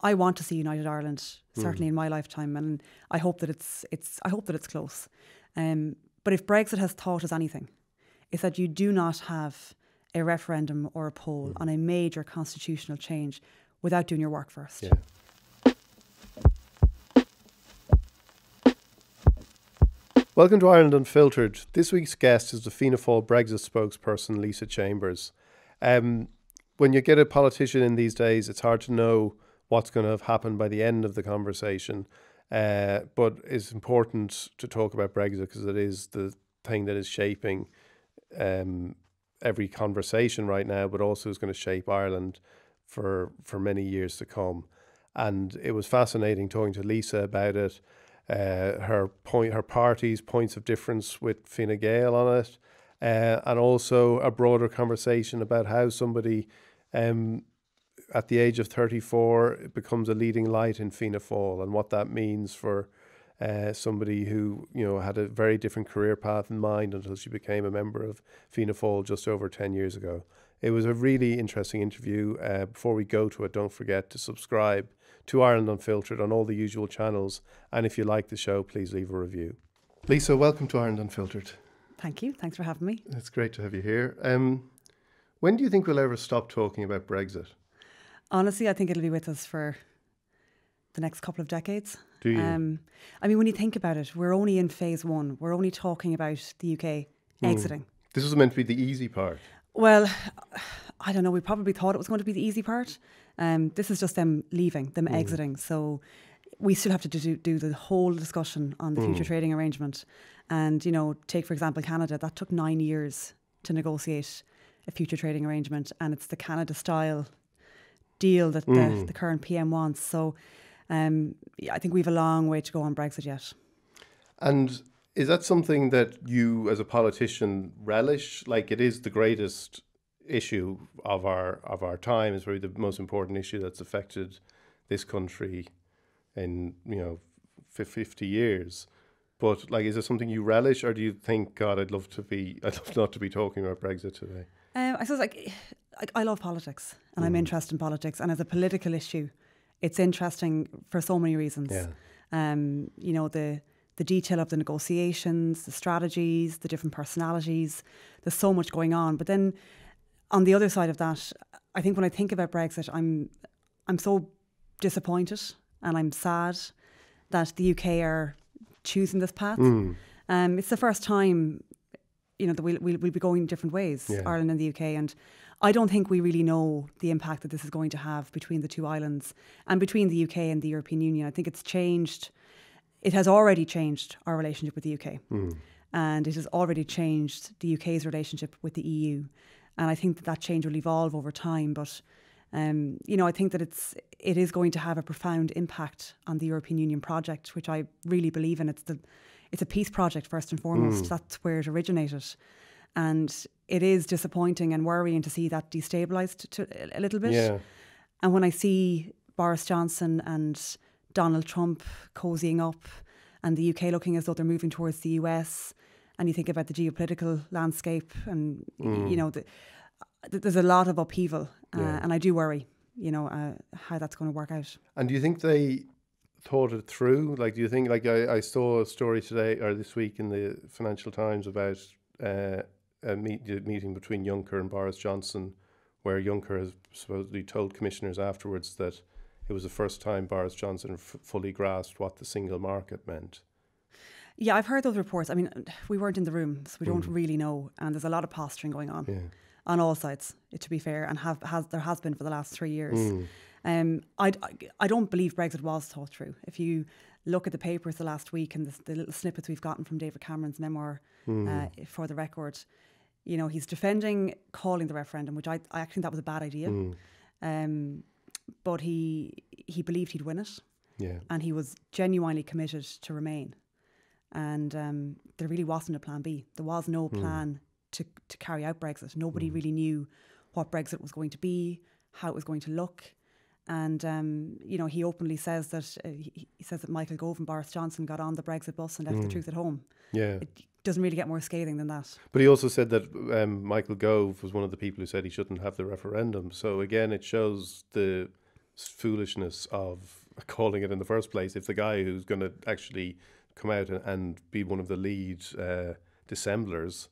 I want to see United Ireland certainly mm. in my lifetime, and I hope that it's it's I hope that it's close. Um, but if Brexit has taught us anything, it's that you do not have a referendum or a poll mm. on a major constitutional change without doing your work first. Yeah. Welcome to Ireland Unfiltered. This week's guest is the Fianna Fáil Brexit spokesperson, Lisa Chambers. Um, when you get a politician in these days, it's hard to know what's going to have happened by the end of the conversation. Uh, but it's important to talk about Brexit because it is the thing that is shaping um, every conversation right now, but also is going to shape Ireland for for many years to come. And it was fascinating talking to Lisa about it uh, her point, her party's points of difference with Fine Gael on it, uh, and also a broader conversation about how somebody um, at the age of 34 becomes a leading light in Fianna Fáil and what that means for uh, somebody who you know had a very different career path in mind until she became a member of Fianna Fáil just over 10 years ago. It was a really interesting interview. Uh, before we go to it, don't forget to subscribe to Ireland Unfiltered on all the usual channels. And if you like the show, please leave a review. Lisa, welcome to Ireland Unfiltered. Thank you. Thanks for having me. It's great to have you here. Um, when do you think we'll ever stop talking about Brexit? Honestly, I think it'll be with us for the next couple of decades. Do you? Um, I mean, when you think about it, we're only in phase one. We're only talking about the UK mm. exiting. This was meant to be the easy part. Well, I don't know. We probably thought it was going to be the easy part. Um, this is just them leaving, them mm. exiting. So we still have to do, do the whole discussion on the mm. future trading arrangement. And, you know, take, for example, Canada. That took nine years to negotiate a future trading arrangement. And it's the Canada style deal that mm. the, the, current PM wants. So um, I think we have a long way to go on Brexit yet. And is that something that you, as a politician, relish? Like it is the greatest issue of our of our time. It's probably the most important issue that's affected this country in you know fifty years. But like, is it something you relish, or do you think, God, I'd love to be, I'd love not to be talking about Brexit today? Um, I suppose like, like I love politics, and mm. I'm interested in politics, and as a political issue, it's interesting for so many reasons. Yeah. Um, you know the the detail of the negotiations, the strategies, the different personalities. There's so much going on. But then on the other side of that, I think when I think about Brexit, I'm I'm so disappointed and I'm sad that the UK are choosing this path. Mm. Um, it's the first time, you know, that we'll, we'll, we'll be going different ways, yeah. Ireland and the UK. And I don't think we really know the impact that this is going to have between the two islands and between the UK and the European Union. I think it's changed it has already changed our relationship with the UK. Mm. And it has already changed the UK's relationship with the EU. And I think that that change will evolve over time. But, um, you know, I think that it's it is going to have a profound impact on the European Union project, which I really believe in. It's the it's a peace project first and foremost. Mm. That's where it originated. And it is disappointing and worrying to see that destabilised a little bit. Yeah. And when I see Boris Johnson and Donald Trump cozying up and the UK looking as though they're moving towards the US. And you think about the geopolitical landscape, and mm. you know, the, there's a lot of upheaval, uh, yeah. and I do worry, you know, uh, how that's going to work out. And do you think they thought it through? Like, do you think, like, I, I saw a story today or this week in the Financial Times about uh, a meet, meeting between Juncker and Boris Johnson, where Juncker has supposedly told commissioners afterwards that it was the first time Boris Johnson f- fully grasped what the single market meant. Yeah, I've heard those reports. I mean, we weren't in the room, so we don't mm. really know. And there's a lot of posturing going on yeah. on all sides, to be fair, and have has there has been for the last three years. Mm. Um, I, I don't believe Brexit was thought through. If you look at the papers the last week and the, the little snippets we've gotten from David Cameron's memoir mm. uh, for the record, you know, he's defending calling the referendum, which I, I actually think that was a bad idea. Mm. Um, but he he believed he'd win it. Yeah. And he was genuinely committed to remain. And um, there really wasn't a plan B. There was no hmm. plan mm. to, to carry out Brexit. Nobody mm. really knew what Brexit was going to be, how it was going to look. And um, you know, he openly says that uh, he, he, says that Michael Gove and Boris Johnson got on the Brexit bus and left mm. the hmm. truth at home. Yeah, it doesn't really get more scathing than that. But he also said that um, Michael Gove was one of the people who said he shouldn't have the referendum. So again, it shows the foolishness of calling it in the first place if the guy who's going to actually come out and, and be one of the lead uh, dissemblers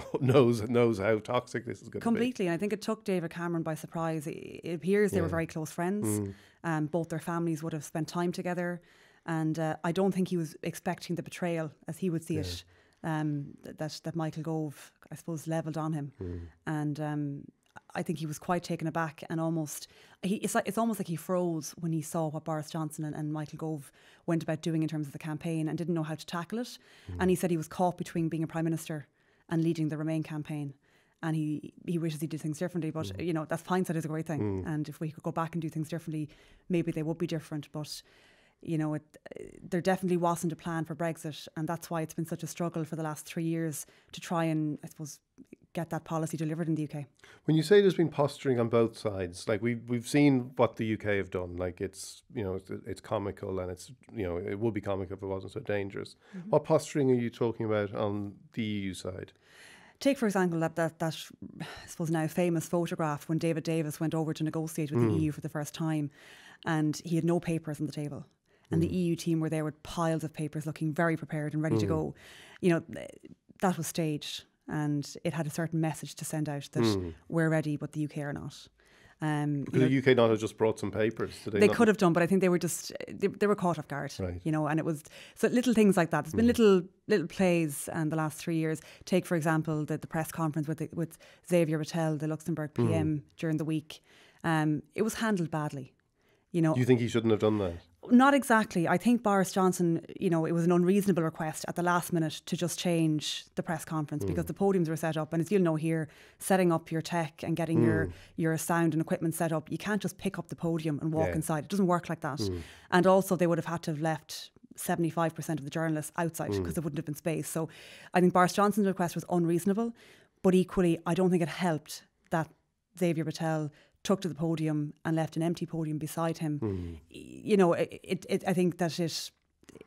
knows knows how toxic this is going to be. completely. And I think it took David Cameron by surprise. It, appears they yeah. were very close friends. Mm. Um, both their families would have spent time together, and uh, I don't think he was expecting the betrayal as he would see yeah. it. Um, that that Michael Gove, I suppose, levelled on him, mm. and um, I think he was quite taken aback and almost he, it's like it's almost like he froze when he saw what Boris Johnson and, and Michael Gove went about doing in terms of the campaign and didn't know how to tackle it. Mm. And he said he was caught between being a prime minister and leading the Remain campaign. And he, he wishes he did things differently, but mm. you know that's hindsight is a great thing. Mm. And if we could go back and do things differently, maybe they would be different. But you know, it, there definitely wasn't a plan for Brexit, and that's why it's been such a struggle for the last three years to try and, I suppose, get that policy delivered in the UK. When you say there's been posturing on both sides, like we we've seen what the UK have done. Like it's you know it's, it's comical and it's you know it would be comical if it wasn't so dangerous. Mm-hmm. What posturing are you talking about on the EU side? Take for example that that that I suppose now famous photograph when David Davis went over to negotiate with mm. the EU for the first time, and he had no papers on the table and the mm. EU team were there with piles of papers looking very prepared and ready mm. to go. You know, that was staged and it had a certain message to send out that mm. we're ready, but the UK are not. Um, could the UK not have just brought some papers? They, they could have done, but I think they were just they, they, were caught off guard, right. you know. And it was so little things like that. There's been mm. little little plays in the last three years. Take for example the, the press conference with the, with Xavier Bettel, the Luxembourg PM, mm. during the week. Um, it was handled badly. You know, do you think he shouldn't have done that? Not exactly. I think Boris Johnson, you know, it was an unreasonable request at the last minute to just change the press conference mm. because the podiums were set up. And as you'll know here, setting up your tech and getting mm. your, your sound and equipment set up, you can't just pick up the podium and walk yeah. inside. It doesn't work like that. Mm. And also, they would have had to have left 75% of the journalists outside because mm. there wouldn't have been space. So I think Boris Johnson's request was unreasonable. But equally, I don't think it helped that Xavier Bettel took to the podium and left an empty podium beside him. Mm. You know, it, it, it, I think that it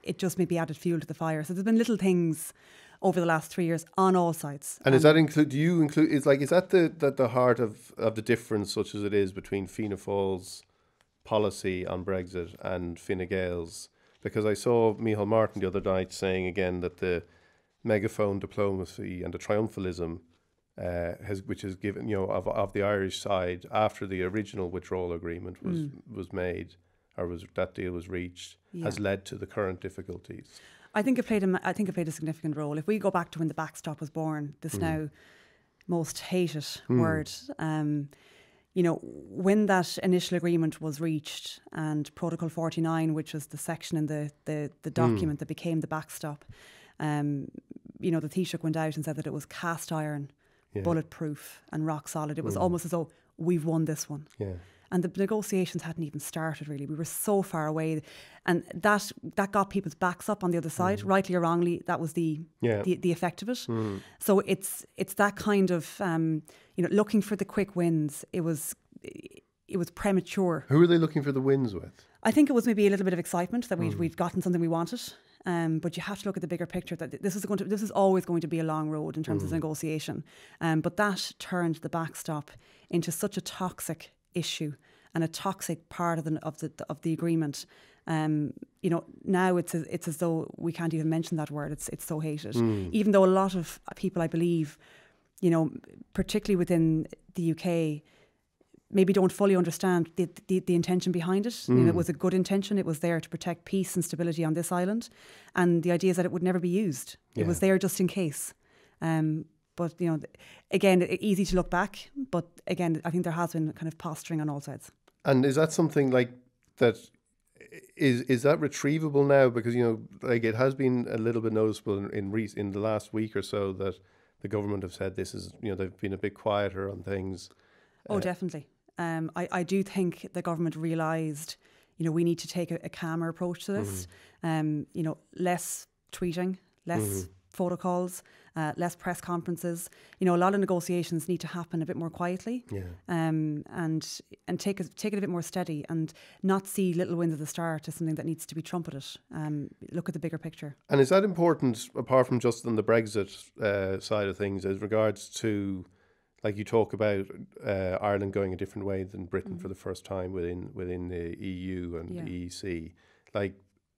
it just maybe added fuel to the fire. So there's been little things over the last three years on all sides. And um, that include? Do you include? Is like is that the that the heart of of the difference, such as it is between Fianna Fáil's policy on Brexit and Fine Gael's? Because I saw Micheál Martin the other night saying again that the megaphone diplomacy and the triumphalism uh, has which has given you know of, of the Irish side after the original withdrawal agreement was mm. was made or was that deal was reached yeah. has led to the current difficulties. I think it played a I think it played a significant role. If we go back to when the backstop was born, this mm. now most hated mm. word. Um, you know, when that initial agreement was reached and Protocol 49, which was the section in the, the, the hmm. document that became the backstop, um, you know, the Taoiseach went out and said that it was cast iron yeah. bulletproof and rock solid. It was mm. almost as though we've won this one. Yeah. And the negotiations hadn't even started really. We were so far away, and that that got people's backs up on the other side, mm. rightly or wrongly. That was the yeah. the, the effect of it. Mm. So it's it's that kind of um, you know looking for the quick wins. It was it was premature. Who were they looking for the wins with? I think it was maybe a little bit of excitement that we'd, mm. we'd gotten something we wanted. Um, but you have to look at the bigger picture that this is going to this is always going to be a long road in terms mm. of negotiation. Um, but that turned the backstop into such a toxic issue and a toxic part of the of the of the agreement. Um, you know, now it's a, it's as though we can't even mention that word. It's it's so hated. Mm. Even though a lot of people, I believe, you know, particularly within the UK, maybe don't fully understand the, the, the intention behind it. Mm. I mean, it was a good intention. It was there to protect peace and stability on this island. And the idea is that it would never be used. Yeah. It was there just in case. Um, but, you know, again, easy to look back. But again, I think there has been kind of posturing on all sides. And is that something like that? Is is that retrievable now? Because you know, like it has been a little bit noticeable in in, re- in the last week or so that the government have said this is you know they've been a bit quieter on things. Oh, uh, definitely. Um, I, I do think the government realised, you know, we need to take a, a calmer approach to this. Mm-hmm. Um, you know, less tweeting, less mm-hmm. photo calls, uh, less press conferences. You know, a lot of negotiations need to happen a bit more quietly, yeah. um, and and take it take it a bit more steady, and not see little wins at the start as something that needs to be trumpeted. Um, look at the bigger picture. And is that important, apart from just on the Brexit uh, side of things, as regards to like you talk about uh, Ireland going a different way than Britain mm. for the first time within within the EU and yeah. the EEC. Like,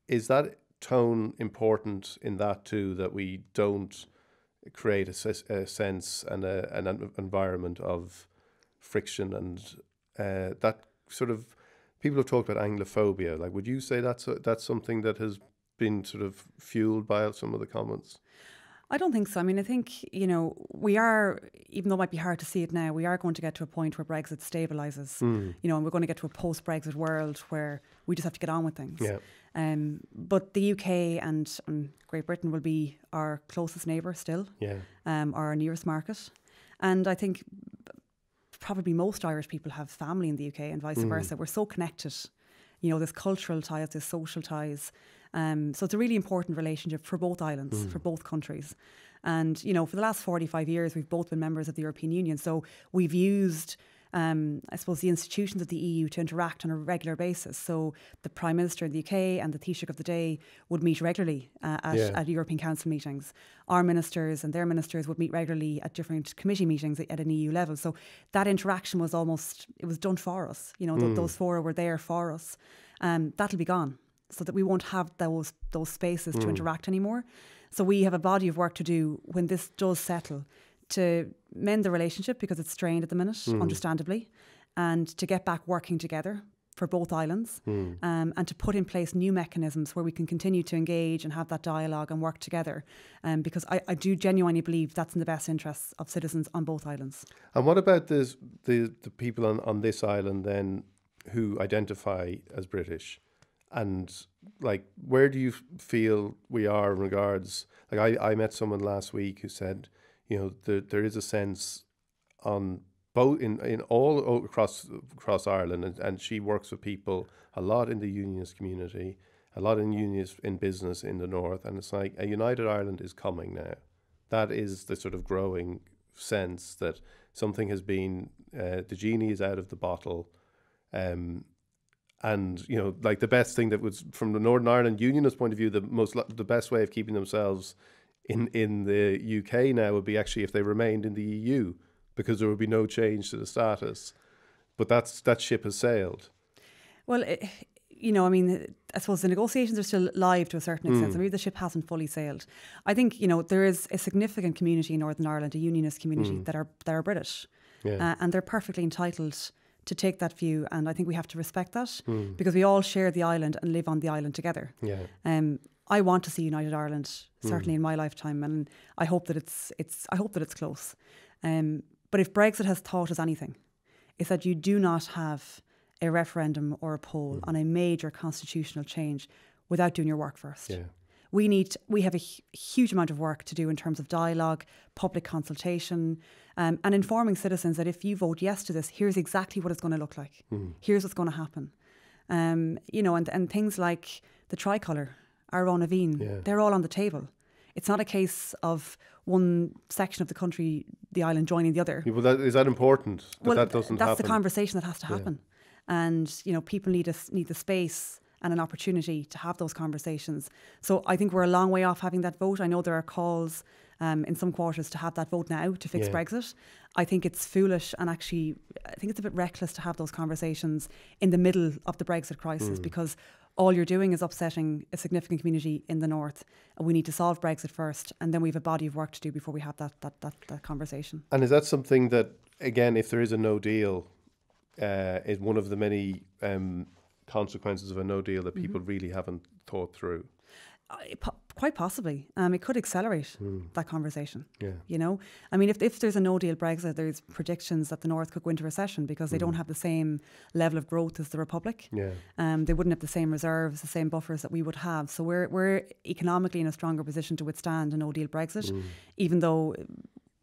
is that tone important in that too? That we don't create a, a sense and a, an environment of friction and uh, that sort of people have talked about Anglophobia. Like, would you say that's a, that's something that has been sort of fueled by some of the comments? I don't think so. I mean, I think, you know, we are, even though it might be hard to see it now, we are going to get to a point where Brexit stabilises, mm. you know, and we're going to get to a post Brexit world where we just have to get on with things. Yeah. Um, but the UK and, and Great Britain will be our closest neighbour still, yeah. um, our nearest market. And I think probably most Irish people have family in the UK and vice mm. versa. We're so connected. You know, there's cultural ties, there's social ties. Um, so it's a really important relationship for both islands, mm. for both countries. And, you know, for the last 45 years, we've both been members of the European Union. So we've used, um, I suppose, the institutions of the EU to interact on a regular basis. So the Prime Minister in the UK and the Taoiseach of the day would meet regularly uh, at, yeah. at, European Council meetings. Our ministers and their ministers would meet regularly at different committee meetings at, an EU level. So that interaction was almost, it was done for us. You know, mm. those four were there for us. Um, that'll be gone so that we won't have those those spaces mm. to interact anymore. So we have a body of work to do when this does settle to mend the relationship because it's strained at the minute, mm. understandably, and to get back working together for both islands mm. um, and to put in place new mechanisms where we can continue to engage and have that dialogue and work together um, because I, I, do genuinely believe that's in the best interests of citizens on both islands. And what about this, the, the people on, on this island then who identify as British? And like where do you feel we are in regards like I, I met someone last week who said you know there, there is a sense on both in, in all across across Ireland and, and she works with people a lot in the unionist community a lot in unions in business in the north and it's like a united Ireland is coming now. That is the sort of growing sense that something has been uh, the genie is out of the bottle um, and you know like the best thing that was from the Northern Ireland Unionist point of view the most the best way of keeping themselves in in the UK now would be actually if they remained in the EU because there would be no change to the status but that's that ship has sailed well it, you know, I mean, I suppose the negotiations are still live to a certain extent. Mm. So maybe the ship hasn't fully sailed. I think you know there is a significant community in Northern Ireland, a unionist community mm. that are that are British, yeah. uh, and they're perfectly entitled to take that view, and I think we have to respect that mm. because we all share the island and live on the island together. Yeah. Um, I want to see United Ireland certainly mm. in my lifetime, and I hope that it's it's I hope that it's close. Um, but if Brexit has taught us anything, it's that you do not have a referendum or a poll mm. on a major constitutional change without doing your work first. Yeah we need we have a huge amount of work to do in terms of dialogue, public consultation, um, and informing citizens that if you vote yes to this, here's exactly what it's going to look like. Mm. Here's what's going to happen. Um, you know, and and things like the tricolour, Aire yeah. they're all on the table. It's not a case of one section of the country, the island, joining the other. Yeah, well, that, is that important? That well, that doesn't that's happen? the conversation that has to happen. Yeah. And you know, people need a, need the space and an opportunity to have those conversations. So I think we're a long way off having that vote. I know there are calls um, in some quarters to have that vote now to fix yeah. Brexit. I think it's foolish and actually I think it's a bit reckless to have those conversations in the middle of the Brexit crisis mm. because all you're doing is upsetting a significant community in the north and we need to solve Brexit first and then we have a body of work to do before we have that that, that, that conversation. And is that something that again if there is a no deal uh, is one of the many um, consequences of a no deal that mm-hmm. people mm-hmm. really haven't thought through? Uh, quite possibly. Um, it could accelerate mm. that conversation. Yeah. You know, I mean, if, if there's a no deal Brexit, there's predictions that the North could go into recession because they mm. don't have the same level of growth as the Republic. Yeah. Um, they wouldn't have the same reserves, the same buffers that we would have. So we're, we're economically in a stronger position to withstand a no deal Brexit, mm. even though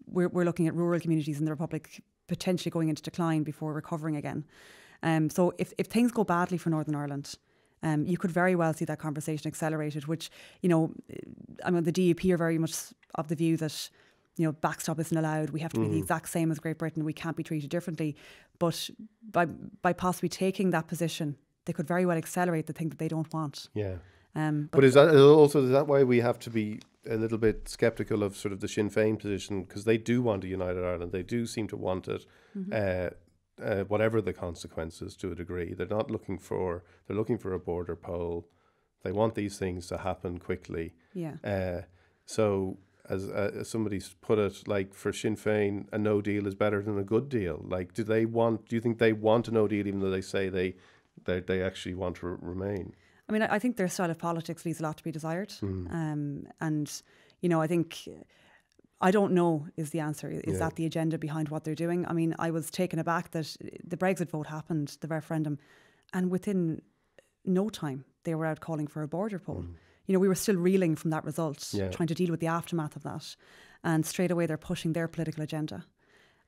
we're, we're looking at rural communities in the Republic potentially going into decline before recovering again. Um, so if, if things go badly for Northern Ireland, um, you could very well see that conversation accelerated, which, you know, I mean, the DUP are very much of the view that, you know, backstop isn't allowed. We have to mm. be the mm. exact same as Great Britain. We can't be treated differently. But by, by possibly taking that position, they could very well accelerate the thing that they don't want. Yeah. Um, but, but, is that also is that why we have to be a little bit skeptical of sort of the Sinn Féin position because they do want a united Ireland. They do seem to want it, mm-hmm. uh, uh, whatever the consequences, to a degree. They're not looking for. They're looking for a border poll. They want these things to happen quickly. Yeah. Uh, so as, uh, as somebody's put it, like for Sinn Féin, a no deal is better than a good deal. Like, do they want? Do you think they want a no deal, even though they say they they, they actually want to remain? I mean, I think their style of politics leaves a lot to be desired. Mm. Um, and, you know, I think. I don't know is the answer. Is yeah. that the agenda behind what they're doing? I mean, I was taken aback that the Brexit vote happened, the referendum, and within no time they were out calling for a border poll. Mm. You know, we were still reeling from that result, yeah. trying to deal with the aftermath of that. And straight away they're pushing their political agenda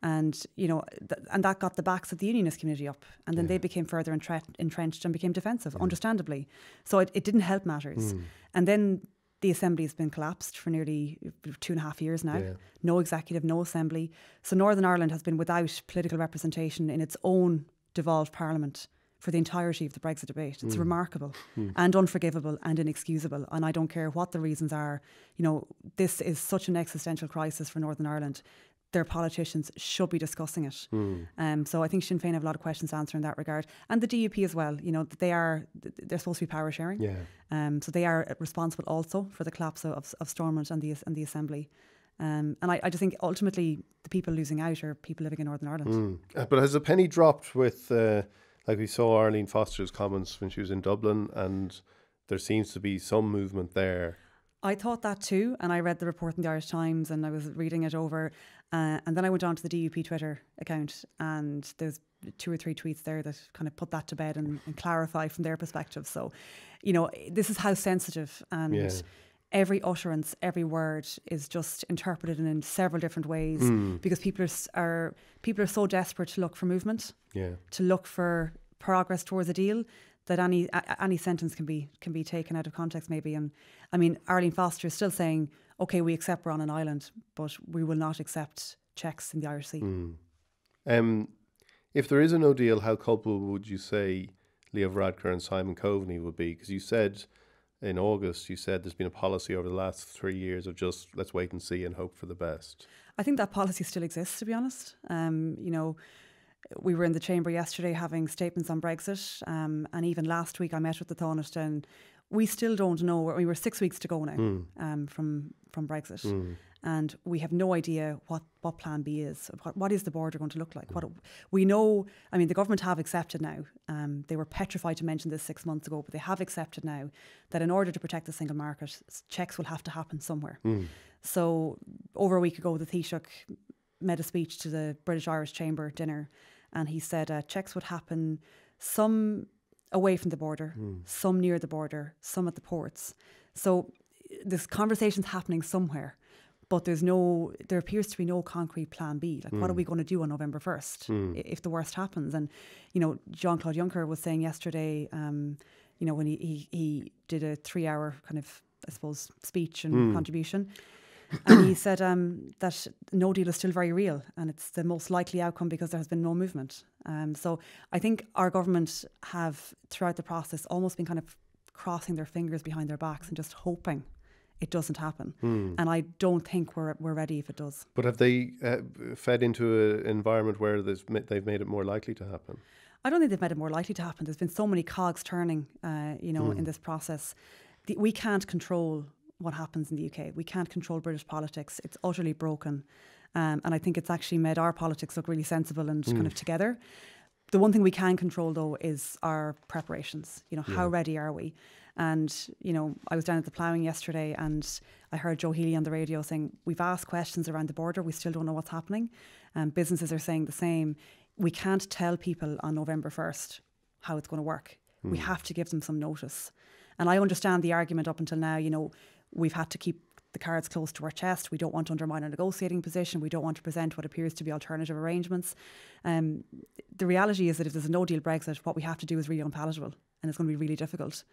and you know th- and that got the backs of the unionist community up and then yeah. they became further entre- entrenched and became defensive understandably so it, it didn't help matters mm. and then the assembly has been collapsed for nearly two and a half years now yeah. no executive no assembly so northern ireland has been without political representation in its own devolved parliament for the entirety of the Brexit debate. It's mm. remarkable mm. and unforgivable and inexcusable. And I don't care what the reasons are. You know, this is such an existential crisis for Northern Ireland their politicians should be discussing it. Mm. Um, so I think Sinn Féin have a lot of questions to answer in that regard, and the DUP as well. You know, they are they're supposed to be power sharing. Yeah. Um, so they are responsible also for the collapse of, of Stormont and the and the Assembly. Um, and I, I just think ultimately the people losing out are people living in Northern Ireland. Mm. But has a penny dropped with, uh, like we saw Arlene Foster's comments when she was in Dublin, and there seems to be some movement there. I thought that too, and I read the report in the Irish Times, and I was reading it over, uh, and then I went on to the DUP Twitter account, and there's two or three tweets there that kind of put that to bed and, and clarify from their perspective. So, you know, this is how sensitive and. Yeah. Every utterance, every word is just interpreted in, in several different ways mm. because people are, are people are so desperate to look for movement, yeah. to look for progress towards a deal that any any sentence can be can be taken out of context maybe and I mean Arlene Foster is still saying okay we accept we're on an island but we will not accept checks in the Irish Sea. Mm. Um, if there is a no deal, how culpable would you say Leo Varadkar and Simon Coveney would be? Because you said in August, you said there's been a policy over the last three years of just let's wait and see and hope for the best. I think that policy still exists, to be honest. Um, you know, we were in the chamber yesterday having statements on Brexit, um, and even last week I met with the and we still don't know. We were six weeks to go now mm. um, from from Brexit, mm. and we have no idea what, what Plan B is. What, what is the border going to look like? Mm. What we know, I mean, the government have accepted now. Um, they were petrified to mention this six months ago, but they have accepted now that in order to protect the single market, checks will have to happen somewhere. Hmm. So over a week ago, the Taoiseach made a speech to the British Irish Chamber dinner and he said uh, checks would happen some away from the border, mm. some near the border, some at the ports. So this conversation's happening somewhere, but there's no, there appears to be no concrete plan B. Like, mm. what are hmm. we going to do on November 1st mm. if the worst happens? And, you know, Jean Claude Juncker was saying yesterday, um, you know, when he, he, he did a three hour kind of, I suppose, speech and hmm. contribution and he said um, that no deal is still very real and it's the most likely outcome because there has been no movement. Um, so I think our government have, throughout the process, almost been kind of crossing their fingers behind their backs and just hoping it doesn't happen. Hmm. And I don't think we're, we're ready if it does. But have they uh, fed into an environment where they've made it more likely to happen? I don't think they've made it more likely to happen. There's been so many cogs turning, uh, you know, in hmm. this process. The, we can't control what happens in the UK. We can't control British politics. It's utterly broken. Um, and I think it's actually made our politics look really sensible and mm. kind of together. The one thing we can control though is our preparations. You know, yeah. how ready are we? And, you know, I was down at the ploughing yesterday and I heard Joe Healy on the radio saying, We've asked questions around the border, we still don't know what's happening. And um, businesses are saying the same. We can't tell people on November 1st how it's going to work. Mm. We have to give them some notice. And I understand the argument up until now, you know, we've had to keep the cards close to our chest. We don't want to undermine our negotiating position. We don't want to present what appears to be alternative arrangements. Um, the reality is that if there's a no deal Brexit, what we have to do is really unpalatable and it's going to be really difficult.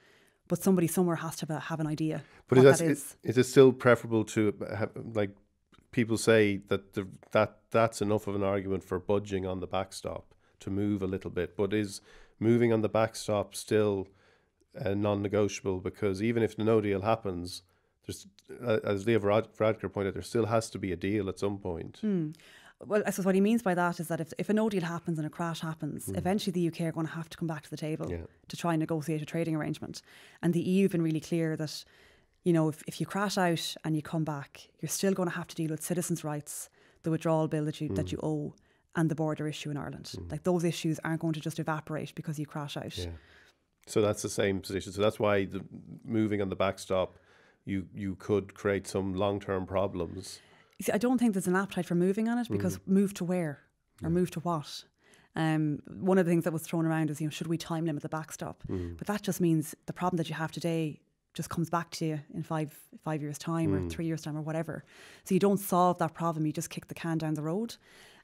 But somebody somewhere has to have, a, have an idea. But is, that is. is it still preferable to have, like people say that the, that that's enough of an argument for budging on the backstop to move a little bit? But is moving on the backstop still uh, non-negotiable? Because even if the no deal happens, there's uh, as Varad- Varadkar pointed out, there still has to be a deal at some point. Hmm. Well, I suppose what he means by that is that if, if a no deal happens and a crash happens, hmm. eventually the UK are going to have to come back to the table Yeah. to try and negotiate a trading arrangement. And the EU have been really clear that, you know, if, if you crash out and you come back, you're still going to have to deal with citizens' rights, the withdrawal bill that you that hmm. you owe, and the border issue in Ireland. Like those issues aren't going to just evaporate because you crash out. Yeah. So that's the same position. So that's why the moving on the backstop, you you could create some long term problems. See, I don't think there's an appetite for moving on it because mm. move to where or move to what? Um, one of the things that was thrown around is, you know, should we time limit the backstop? Mm. But that just means the problem that you have today just comes back to you in five five years' time or mm. three years' time or whatever. So you don't solve that problem; you just kick the can down the road.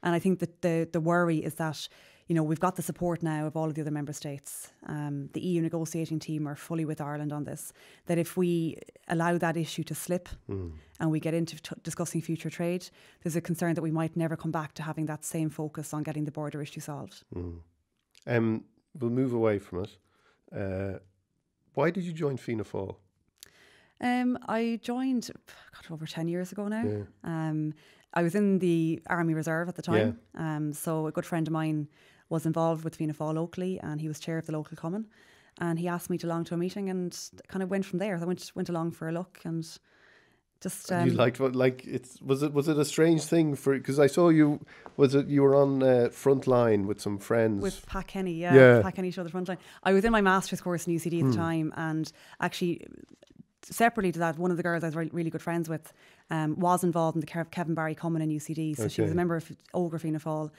And I think that the the worry is that you know we've got the support now of all of the other member states. Um, the EU negotiating team are fully with Ireland on this. That if we allow that issue to slip and we get into t- discussing future trade, there's a concern that we might never come back to having that same focus on getting the border issue solved. Um, we'll move away from it. Uh, why did you join Fianna Fáil? Um, I joined God, over 10 years ago now. Yeah. Um, I was in the Army Reserve at the time. Um, so a good friend of mine was involved with Fianna Fáil locally and he was chair of the local cumann. And he asked me to along to a meeting and kind of went from there. I went went along for a look and just um, you liked what? Like it's was it was it a strange thing for? Because I saw you was it you were on uh, front line with some friends. With Pat Kenny, yeah. Yeah. Pat Kenny showed the front line. I was in my master's course in UCD at the time, and actually, separately to that, one of the girls I was re- really good friends with um, was involved in the Kev- Kevin Barry Cumann in UCD. So she was a member of Ógra Fianna Fáil.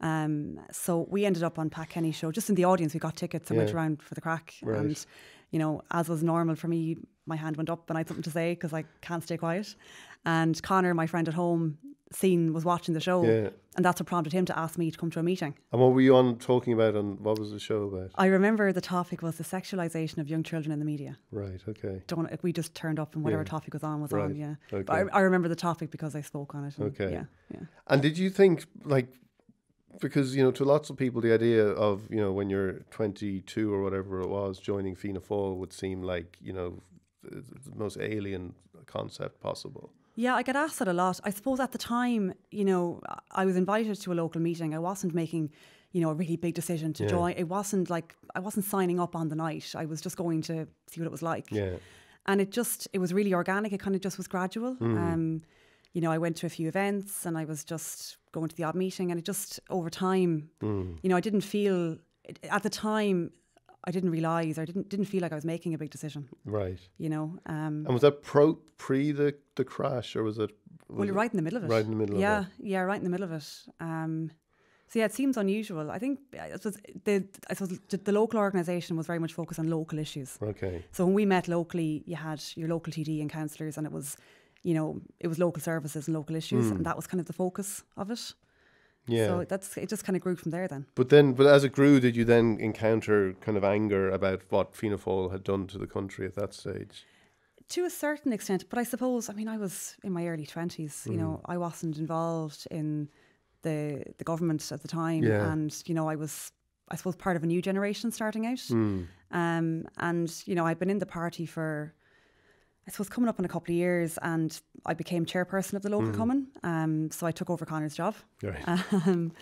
Um, so we ended up on Pat Kenny's show, just in the audience. We got tickets and went around for the crack. Right. And, you know, as was normal for me, my hand went up and I had something to say because I can't stay quiet. And Connor, my friend at home, seen was watching the show. Yeah. And that's what prompted him to ask me to come to a meeting. and what were you on talking about? And what was the show about? I remember the topic was the sexualization of young children in the media. Right. Okay. Don't we just turned up and whatever Yeah. topic was on was Right. on, yeah. Okay. But I, I remember the topic because I spoke on it. Okay. Yeah, yeah. And did you think like because you know to lots of people the idea of you know when you're 22 or whatever it was joining Fianna Fáil would seem like you know the, the most alien concept possible. Yeah, I get asked that a lot. I suppose at the time, you know, I was invited to a local meeting. I wasn't making, you know, a really big decision to Yeah. join. It wasn't like I wasn't signing up on the night. I was just going to see what it was like. Yeah. and it just it was really organic it kind of just was gradual Hmm. um you know i went to a few events and i was just going to the odd meeting and it just over time Hmm. you know i didn't feel at the time i didn't realize or didn't didn't feel like i was making a big decision Right. you know um And was that pro pre the the crash or was it? Was well right in the middle of it right in the middle of yeah it? yeah right in the middle of it um so yeah, it seems unusual. I think I suppose the I suppose the local organisation was very much focused on local issues. Okay. So when we met locally, you had your local TD and councillors, and it was, you know, it was local services and local issues, and that was kind of the focus of it. Hmm. Yeah. So that's it. Just kind of grew from there. Then but then, but as it grew, did you then encounter kind of anger about what Fianna Fáil had done to the country at that stage? to a certain extent, but I suppose I mean I was in my early twenties. You know, I wasn't involved in the the government at the time, Yeah. and you know I was. I suppose part of a new generation starting out, Hmm. um, and you know I'd been in the party for, I suppose coming up in a couple of years, and I became chairperson of the local cumann. Um, so I took over Connor's job, Right. um,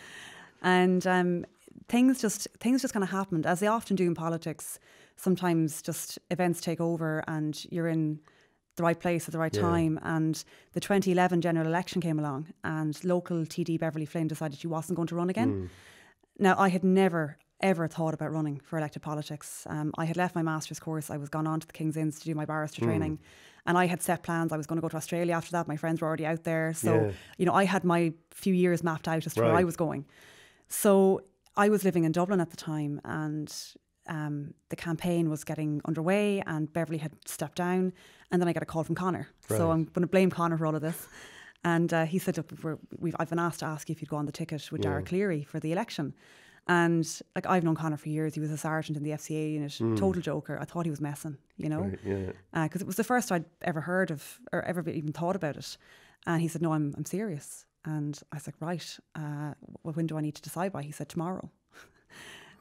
and um, things just things just kind of happened as they often do in politics. Sometimes just events take over, and you're in the right place at the right Yeah. time. And the 2011 general election came along, and local TD Beverley Flynn decided she wasn't going to run again. Hmm. Now, I had never ever thought about running for elected politics. Um, I had left my master's course. I was gone on to the King's Inns to do my barrister training, and I had set plans. I was going to go to Australia after that. My friends were already out there, so Yeah. you know I had my few years mapped out as to where I was going. So I was living in Dublin at the time, and um, the campaign was getting underway, and Beverley had stepped down, and then I got a call from Connor. Right. So I'm going to blame Connor for all of this. And uh, he said, I've been asked to ask you if you'd go on the ticket with Dara Yeah. Calleary for the election. And like I've known Connor for years. He was a sergeant in the FCA unit, total joker. I thought he was messing, you know, Right, yeah. because it was the first I'd ever heard of or ever even thought about it. And he said, "No, I'm I'm serious." And I was like, "Right, uh, well, when do I need to decide by?" He said, "Tomorrow."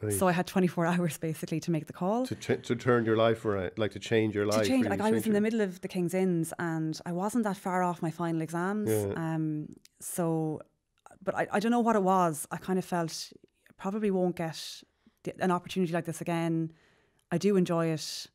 Right. So I had 24 hours basically to make the call. to, ch- to turn your life around, like to change your to life. change, like I was in the middle of the King's Inns and I wasn't that far off my final exams. Yeah. Um, so, but I, I don't know what it was. I kind of felt probably won't get an opportunity like this again. I do enjoy it.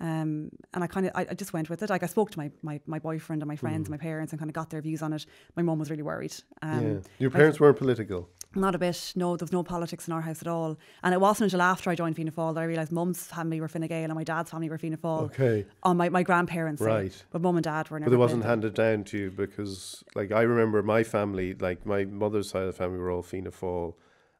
Um, and I kind of, I, I just went with it. Like I spoke to my, my, my boyfriend and my friends and my parents and kind of got their views on it. My mum was really worried. Um, yeah. Your parents weren't political. not a bit. No, there was no politics in our house at all. And it wasn't until after I joined Fianna Fáil that I realised mum's family were Fine Gael and my dad's family were Fianna Fáil. Okay. On my, my grandparents' side. Right. But mum and dad were never. But it wasn't handed down to you because, like, I remember my family, like my mother's side of the family were all Fianna Fáil,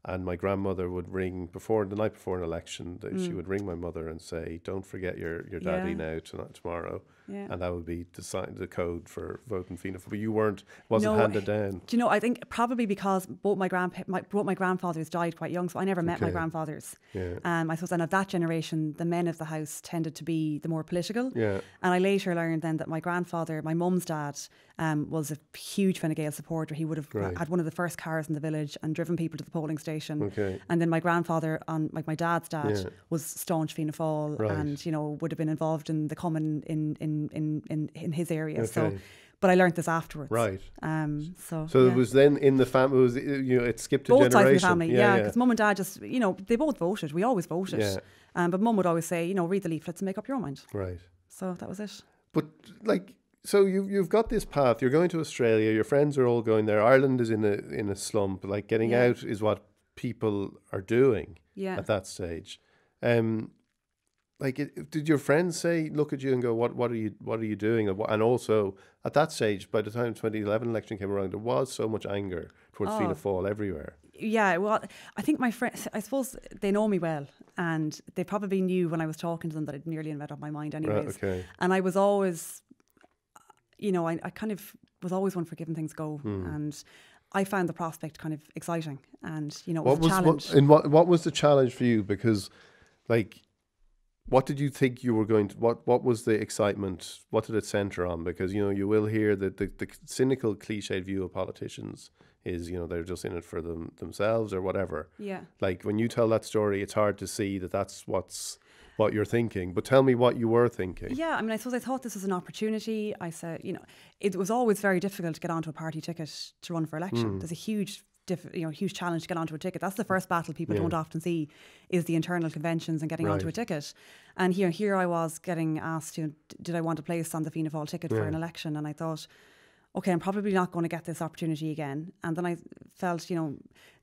and my grandmother would ring before the night before an election. That she would ring my mother and say, "Don't forget your your daddy Mm. Yeah. now tonight tomorrow," Yeah. and that would be the sign, the code for voting Fianna Fáil. But you weren't wasn't No, handed down. Do you know? I think probably because both my grand my, both my grandfathers died quite young, so I never met my grandfathers. Yeah. Um, I suppose, and of that generation, the men of the house tended to be the more political. Yeah. And I later learned then that my grandfather, my mum's dad, um, was a huge Fine Gael supporter. He would have Right. had one of the first cars in the village and driven people to the polling station. Okay. And then my grandfather, on like my dad's dad, Yeah. was staunch Fianna Fáil, Right. and you know would have been involved in the cumann in in in in, in his area. So, but I learned this afterwards. Right. Um. So. So yeah. it was then in the family. Was you know it skipped a both sides of generation. the family, yeah, yeah, yeah. because mum and dad just, you know, they both voted. We always voted, Yeah. um, but mum would always say, you know, read the leaflets and make up your own mind. Right. So that was it. But like, so you you've got this path. You're going to Australia. Your friends are all going there. Ireland is in a in a slump. Like getting Yeah. out is what people are doing Yeah. at that stage. Um, like, it, did your friends say, look at you and go, what what are you what are you doing? And, also at that stage, by the time 2011 election came around, there was so much anger towards Oh. Fianna Fáil everywhere. Yeah, well, I think my friends, I suppose they know me well, and they probably knew when I was talking to them that I'd nearly made up my mind, anyways. Right. Okay. And I was always, you know, I, I kind of was always one for giving things go, Hmm. and I found the prospect kind of exciting, and you know, it What was a challenge. what, and what what was the challenge for you? Because, like, what did you think you were going to? What what was the excitement? What did it center on? Because you know you will hear that the, the cynical cliched view of politicians is you know they're just in it for them themselves or whatever. yeah. Like when you tell that story, it's hard to see that that's what's what you're thinking. But tell me what you were thinking. Yeah, I mean, I suppose I thought this was an opportunity. I said, you know, it was always very difficult to get onto a party ticket to run for election. Hmm. There's a huge, diff, you know, huge challenge to get onto a ticket. That's the first battle people Yeah. don't often see, is the internal conventions and getting onto a ticket. And here, here I was getting asked, you know, did I want a place on the Fianna Fáil ticket for an election? And I thought, okay, I'm probably not going to get this opportunity again. And then I felt, you know,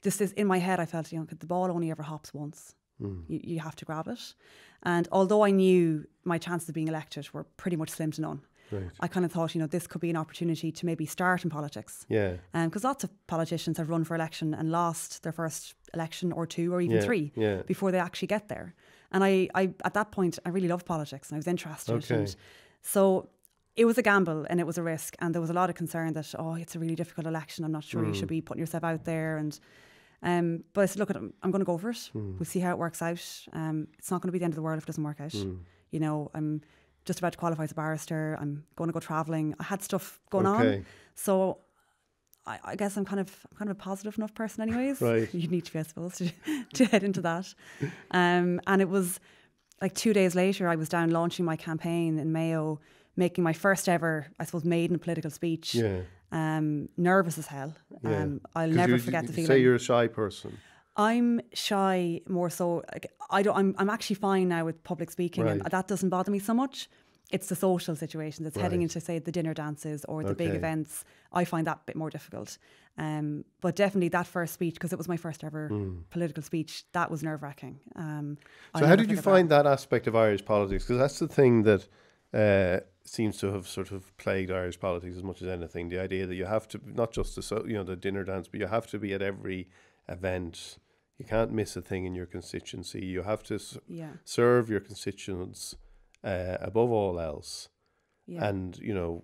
this is in my head. I felt, you know, the ball only ever hops once. Hmm. You, you have to grab it. And although I knew my chances of being elected were pretty much slim to none, Right. I kind of thought, you know, this could be an opportunity to maybe start in politics. Yeah. Because lots of politicians have run for election and lost their first election or two or even Yeah, three yeah. before they actually get there. And I, I, at that point, I really loved politics and I was interested. Okay. And so it was a gamble and it was a risk. And there was a lot of concern that, oh, it's a really difficult election. I'm not sure you should Hmm. be putting yourself out there. And um, but I said, look, I'm, I'm going to go for it. Hmm. We'll see how it works out. Um, it's not going to be the end of the world if it doesn't work out. You know, I'm just about to qualify as a barrister. I'm going to go travelling. I had stuff going on. So I, I guess I'm kind of I'm kind of a positive enough person, anyways. Right. You need to be, I suppose, to, to head into that. Um, and it was like two days later, I was down launching my campaign in Mayo, making my first ever, I suppose, maiden political speech. Yeah. Um, nervous as hell. Yeah. Um, I'll never forget the Say you're a shy person. I'm shy more so. Like, I don't. I'm. I'm actually fine now with public speaking, and that doesn't bother me so much. It's the social situations. It's heading into say the dinner dances or the big events. I find that a bit more difficult. Um, but definitely that first speech because it was my first ever political speech. That was nerve wracking. Um. So how did you find that. aspect of Irish politics? Because that's the thing that uh, seems to have sort of plagued Irish politics as much as anything. The idea that you have to not just the so, you know the dinner dance, but you have to be at every event. You can't miss a thing in your constituency. You have to s- Yeah. serve your constituents uh, above all else. Yeah. And you know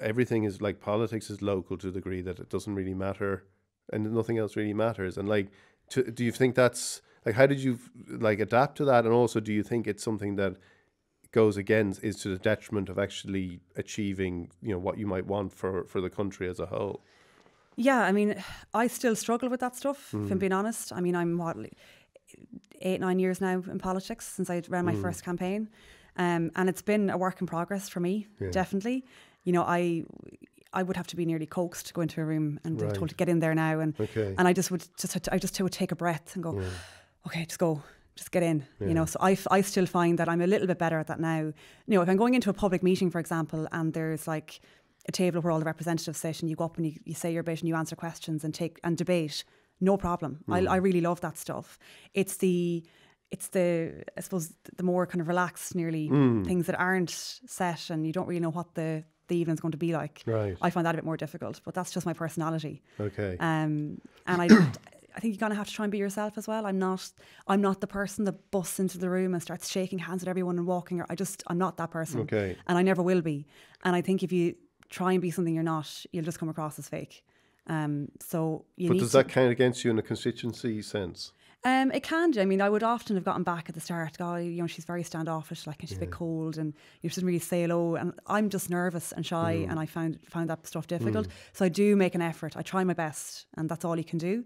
everything is like politics is local to the degree that it doesn't really matter, and nothing else really matters. And like, to, do you think that's like how did you like adapt to that? And also, do you think it's something that goes against is to the detriment of actually achieving you know what you might want for for the country as a whole? Yeah, I mean, I still struggle with that stuff. If Hmm. I'm being honest, I mean, I'm what, eight nine years now in politics since I ran my Mm. first campaign, um, and it's been a work in progress for me. Yeah. Definitely, you know, I I would have to be nearly coaxed to go into a room and Right. told to get in there now, and Okay. and I just would just to- I just would take a breath and go, Yeah. okay, just go, just get in. Yeah. You know, so I, I still find that I'm a little bit better at that now. You know, if I'm going into a public meeting, for example, and there's like a table where all the representatives sit and you go up and you, you say your bit and you answer questions and take and debate, no problem. I, I really love that stuff. It's the it's the I suppose the more kind of relaxed, nearly things that aren't set and you don't really know what the the evening's going to be like. Right. I find that a bit more difficult, but that's just my personality. Okay. Um, and I, I think you're gonna have to try and be yourself as well. I'm not, I'm not the person that busts into the room and starts shaking hands with everyone and walking. I just, I'm not that person, Okay. and I never will be. And I think if you try and be something you're not, you'll just come across as fake. Um, so you But does to, that count against you in a constituency sense? um, it can do. I mean, I would often have gotten back at the start. Oh, you know, she's very standoffish, like and she's a bit cold, and you know, she doesn't really say hello. And I'm just nervous and shy, Mm. and I found found that stuff difficult. So I do make an effort. I try my best, and that's all you can do.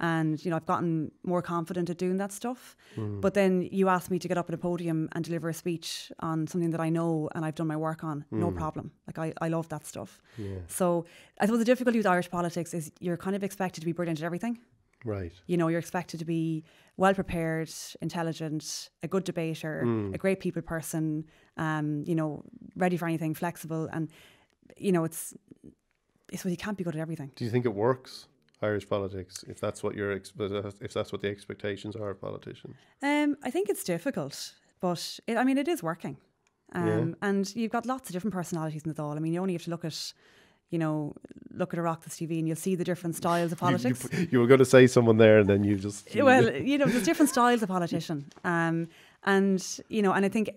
And you know, I've gotten more confident at doing that stuff. Mm. But then you ask me to get up at a podium and deliver a speech on something that I know and I've done my work on. No problem. Like I, I love that stuff. Mm. Yeah. So I suppose the difficulty with Irish politics is you're kind of expected to be brilliant at everything Right. you know, you're expected to be well prepared, intelligent, a good debater, Mm. a great people person, um, you know, ready for anything, flexible, and you know, it's it's well, you can't be good at everything. Do you think it works, Irish politics, if that's what your if that's what the expectations are of politicians? Um, I think it's difficult, but it, I mean, it is working. Um, Yeah. And you've got lots of different personalities in the Dáil. I mean, you only have to look at, you know, look at Oireachtas TV and you'll see the different styles of You- you politics. You, were going to say someone there, and then you just well, you know, there's different styles of politician, um, and you know, and I think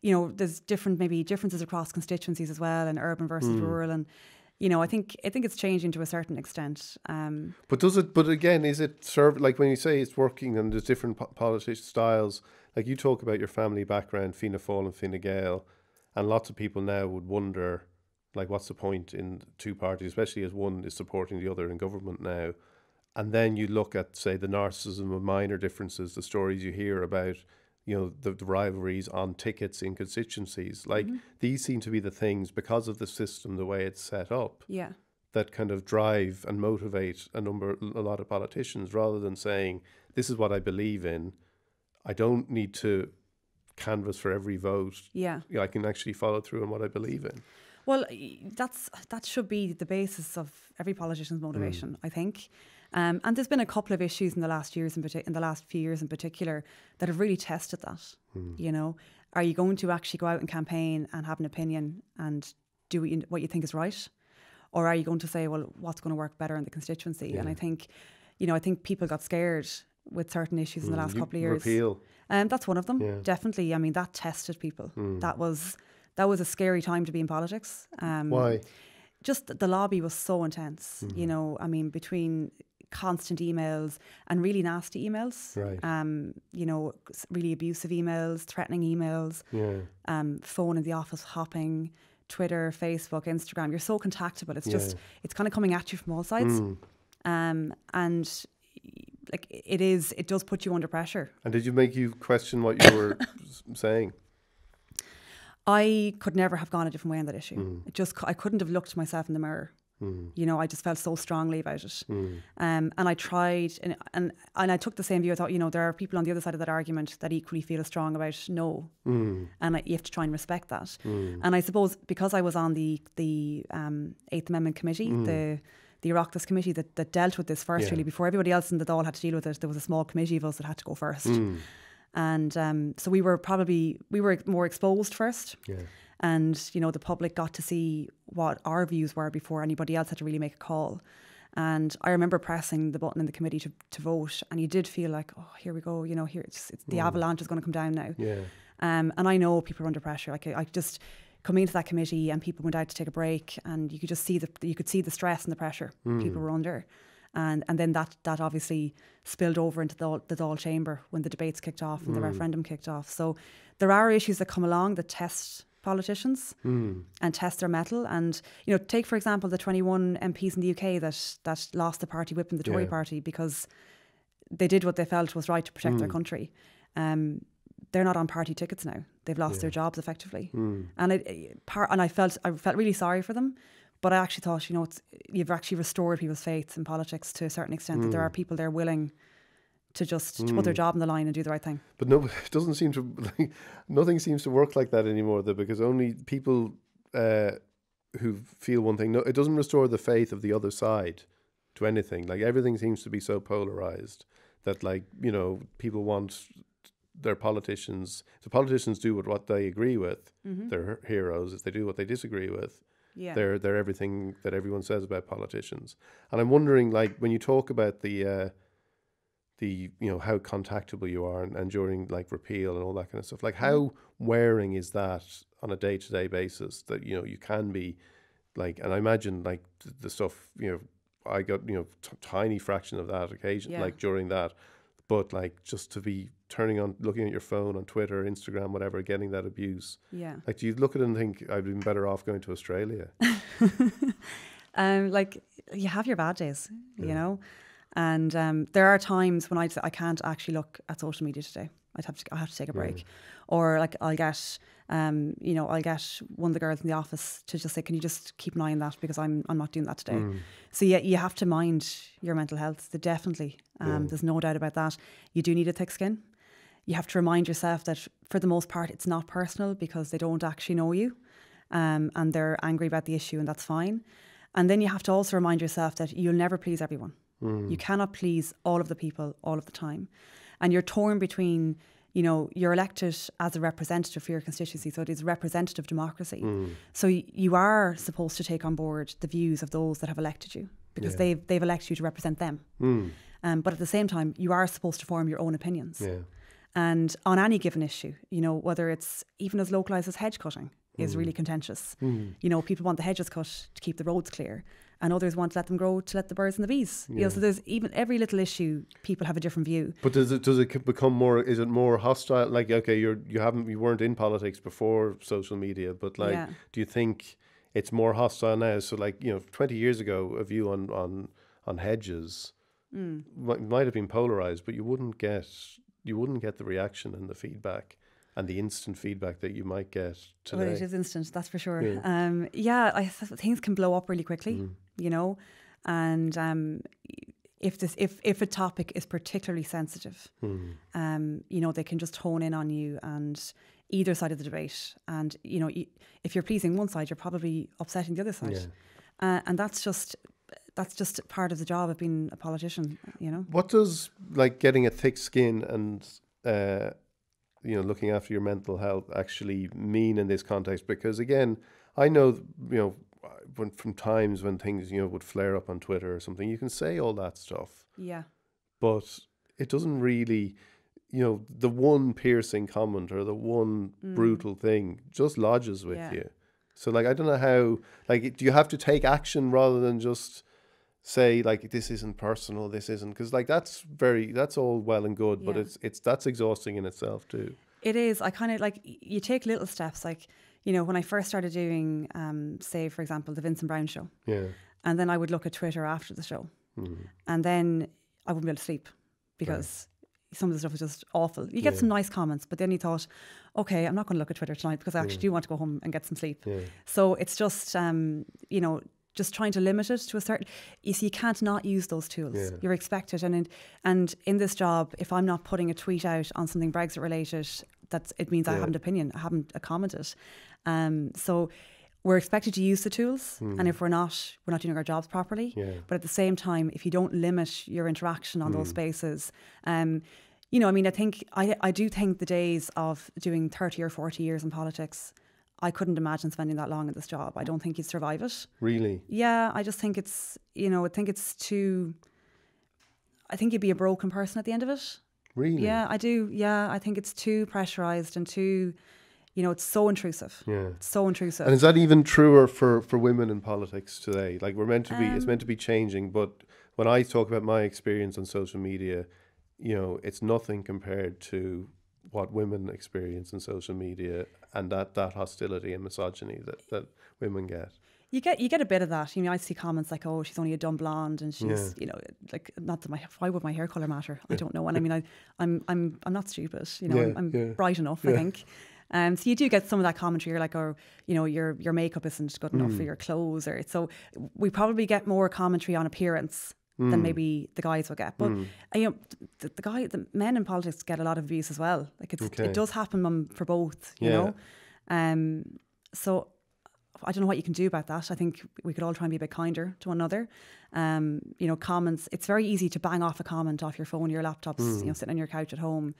you know, there's different maybe differences across constituencies as well, and urban versus Hmm. rural, and you know, I think I think it's changing to a certain extent. Um, But does it? But again, is it serve like when you say it's working and there's different po- politics styles? Like you talk about your family background, Fianna Fáil and Fine Gael, and lots of people now would wonder, like, what's the point in two parties, especially as one is supporting the other in government now, and then you look at say the narcissism of minor differences, the stories you hear about. You know the, the rivalries on tickets in constituencies. Like mm-hmm. these seem to be the things because of the system, the way it's set up yeah, that kind of drive and motivate a number a lot of politicians rather than saying this is what I believe in I don't need to canvass for every vote yeah. Yeah, I can actually follow through on what I believe in Well, that's that should be the basis of every politician's motivation, mm. I think. Um, and there's been a couple of issues in the last years, in, parti- in the last few years in particular, that have really tested that. You know, are you going to actually go out and campaign and have an opinion and do what you, what you think is right, or are you going to say, well, what's going to work better in the constituency? And I think, you know, I think people got scared with certain issues in the last You couple of years. repeal Um, that's one of them. Yeah. Definitely. I mean, that tested people. That was that was a scary time to be in politics. Um, why Just the lobby was so intense. You know, I mean, between constant emails and really nasty emails. Right. Um, you know, really abusive emails, threatening emails, yeah um, phone in the office hopping, Twitter, Facebook, Instagram. You're so contactable. It's just Yeah. it's kind of coming at you from all sides. Um, and like it is, it does put you under pressure. and did you make you question what you were saying I could never have gone a different way on that issue. Mm. It just I couldn't have looked myself in the mirror. You know, I just felt so strongly about it, Mm. um, and I tried, and, and and I took the same view. I thought, you know, there are people on the other side of that argument that equally feel as strong about no, Mm. and I, you have to try and respect that. And I suppose because I was on the the um, Eighth Amendment Committee, the the Oireachtas committee that, that dealt with this first, Yeah. really before everybody else in the Dáil had to deal with it. There was a small committee of us that had to go first, Mm. and um, so we were probably we were more exposed first yeah and you know the public got to see what our views were before anybody else had to really make a call. And i remember pressing the button in the committee to, to vote and you did feel like oh here we go you know here it's, it's the mm. avalanche is going to come down now. Yeah. Um, and i know people are under pressure like I, I just coming into that committee and people went out to take a break and you could just see the you could see the stress and the pressure mm. people were under. And and then that that obviously spilled over into the, the Dáil chamber when the debates kicked off and the mm. referendum kicked off. So there are issues that come along that test politicians Mm. and test their mettle. And you know, take for example the 21 MPs in the UK that that lost the party whip in the Tory Yeah. party because they did what they felt was right to protect their Mm. country. Um, they're not on party tickets now. They've lost Yeah. their jobs effectively, Mm. and it, part and I felt I felt really sorry for them. But I actually thought, you know, it's, you've actually restored people's faith in politics to a certain extent. That there are Mm. people there willing to just to put their Mm. job on the line and do the right thing. But no, it doesn't seem to. Like, nothing seems to work like that anymore. Though, because only people uh, who feel one thing. No, it doesn't restore the faith of the other side to anything. Like everything seems to be so polarized that, like you know, people want their politicians. The politicians do what, what they agree with. Mm-hmm. They're heroes. If they do what they disagree with, Yeah. they're they're everything that everyone says about politicians. And I'm wondering, like, when you talk about the uh, the you know how contactable you are and, and during like repeal and all that kind of stuff, like how wearing is that on a day to day basis that you know you can be like, and I imagine like th- the stuff you know I got you know t- tiny fraction of that occasion Yeah. like during that, but like just to be turning on looking at your phone on Twitter, Instagram, whatever, getting that abuse. yeah. Like, do you look at it and think I'd been better off going to Australia? um, like you have your bad days, you know, and um, there are times when I I can't actually look at social media today. I'd have to I have to take a break, or like I'll get um, you know I'll get one of the girls in the office to just say, can you just keep an eye on that because I'm I'm not doing that today. Mm. So yeah, you have to mind your mental health. The- Definitely, um, Yeah. there's no doubt about that. You do need a thick skin. You have to remind yourself that for the most part, it's not personal because they don't actually know you, um, and they're angry about the issue, and that's fine. And then you have to also remind yourself that you'll never please everyone. Mm. You cannot please all of the people all of the time, and you're torn between. You know, you're elected as a representative for your constituency, so it is representative democracy. Mm. So you are supposed to take on board the views of those that have elected you because Yeah. they've they've elected you to represent them. Mm. Um, but at the same time, you are supposed to form your own opinions. Yeah. And on any given issue, you know, whether it's even as localised as hedge cutting is really contentious. Mm. You know, people want the hedges cut to keep the roads clear, and others want to let them grow to let the birds and the bees. You know, so there's even every little issue, people have a different view. But does it does it become more? Is it more hostile? Like okay, you're you haven't you weren't in politics before social media, but like, Yeah. do you think it's more hostile now? So like you know, twenty years ago, a view on on on hedges Mm. might, might have been polarized, but you wouldn't get you wouldn't get the reaction and the feedback and the instant feedback that you might get Well, today. it is instant, that's for sure. Yeah. Um, yeah, I th- things can blow up really quickly, Mm. You know, and um, if this if if a topic is particularly sensitive, Mm. um, you know, they can just hone in on you and either side of the debate. And, you know, if you're pleasing one side, you're probably upsetting the other side. Yeah. Uh, and that's just that's just part of the job of being a politician, you know. What does like getting a thick skin and uh, you know looking after your mental health actually mean in this context? Because again, I know you know when from times when things you know would flare up on Twitter or something, you can say all that stuff, Yeah. but it doesn't really. You know, the one piercing comment or the one brutal thing just lodges with Mm. Yeah. you. So, like, I don't know how. Like, do you have to take action rather than just say like this isn't personal? This isn't because like that's very that's all well and good, but it's it's that's exhausting in itself too. It is. I kind of like you take little steps. Like you know, when I first started doing, um, say for example, the Vincent Browne show, Yeah. and then I would look at Twitter after the show, Mm. and then I wouldn't be able to sleep because some of the stuff was just awful. You get Yeah. some nice comments, but then you thought, okay, I'm not going to look at Twitter tonight because I actually Yeah. do want to go home and get some sleep. Yeah. So it's just, um, you know, just trying to limit it to a certain. You see, you can't not use those tools. Yeah. You're expected, and in, and in this job, if I'm not putting a tweet out on something Brexit related, that's it means I haven't opinion, I haven't commented. Um, so we're expected to use the tools, and if we're not, we're not doing our jobs properly. Hmm. Yeah. But at the same time, if you don't limit your interaction on Hmm. those spaces, um, you know, I mean, I think I I do think the days of doing thirty or forty years in politics, I couldn't imagine spending that long in this job. I don't think you'd survive it. Really. Yeah, I just think it's you know, I think it's too. I think you'd be a broken person at the end of it. Really. Yeah, I do. Yeah, I think it's too pressurized and too, you know, it's so intrusive. Yeah. It's so intrusive. And is that even truer for, for women in politics today? Like we're meant to be, it's Um, meant to be changing. But when I talk about my experience on social media, you know, it's nothing compared to what women experience in social media and that, that hostility and misogyny that, that women get. You get you get a bit of that. You know, I see comments like, "Oh, she's only a dumb blonde," and she's, Yeah. you know, like not that my why would my hair color matter? I don't know. And I mean, I, I'm I'm I'm not stupid. You know, Yeah, I'm, I'm bright enough. I think. Um, so you do get some of that commentary, you're like, or you know, your your makeup isn't good enough Hmm. for your clothes, or so we probably get more commentary on appearance Hmm. than maybe the guys will get. But uh, you know, the, the guy, the men in politics get a lot of abuse as well. Like it's Okay. it does happen um, for both. You Yeah. know, um, so I don't know what you can do about that. I think we could all try and be a bit kinder to one another. Um, you know, comments. It's very easy to bang off a comment off your phone, your laptops. Hmm. You know, sitting on your couch at home.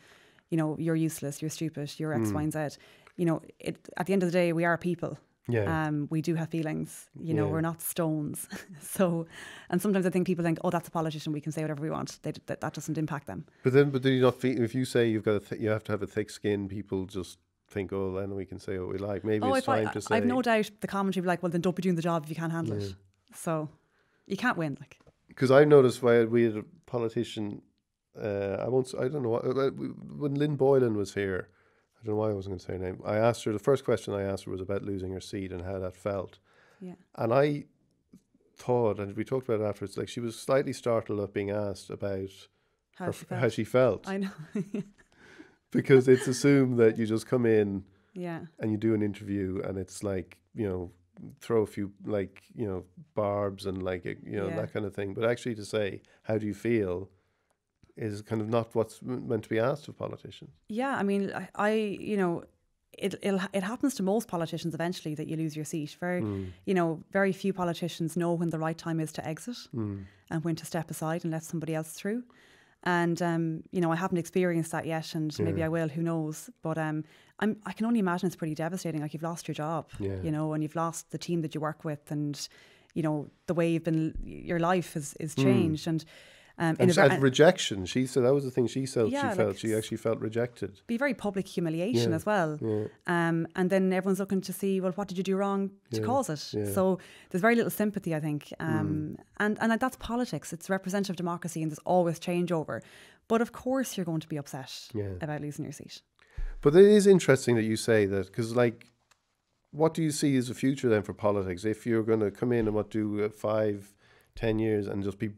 You know, you're useless. You're stupid. You're X, Hmm. Y, and Z. You know, it, at the end of the day, we are people. Yeah. Um, we do have feelings. You know, Yeah. we're not stones. so, and sometimes I think people think, oh, that's a politician. We can say whatever we want. They, that, that doesn't impact them. But then, but do you not feel if you say you've got a th- you have to have a thick skin, people just think, oh, then we can say what we like. Maybe oh, it's if I, time to say. I've no doubt the commentary will be like, well, then don't be doing the job if you can't handle it. So, you can't win. Like, because I noticed why we had a politician. Uh, I won't. I don't know uh, when Lynn Boylan was here. I don't know why I wasn't going to say her name. I asked her the first question I asked her was about losing her seat and how that felt, yeah. and I thought, and we talked about it afterwards. Like she was slightly startled at being asked about How her, she felt. how she felt I know. because it's assumed that you just come in yeah. and you do an interview and it's like you know throw a few like you know barbs and like you know Yeah. that kind of thing but actually to say how do you feel is kind of not what's meant to be asked of politicians Yeah, I mean, I, I you know, it it'll, it happens to most politicians eventually that you lose your seat. Very, you know, very few politicians know when the right time is to exit and when to step aside and let somebody else through. And um, you know, I haven't experienced that yet, and maybe I will. Who knows? But um, I'm I can only imagine it's pretty devastating. Like you've lost your job, Yeah. you know, and you've lost the team that you work with, and you know the way you've been, your life is is changed, and um, in and rejection she said that was the thing she felt Yeah, she like felt she actually felt rejected be very public humiliation Yeah, as well. Um, and then everyone's looking to see, well, what did you do wrong to Yeah, cause it? yeah. Mm. So there's very little sympathy, I think. Um, and, and that's politics. It's representative democracy and there's always changeover. But of course you're going to be upset Yeah. about losing your seat. but it is interesting that you say that because like what do you see as the future then for politics if you're going to come in and what do uh, five ten years and just be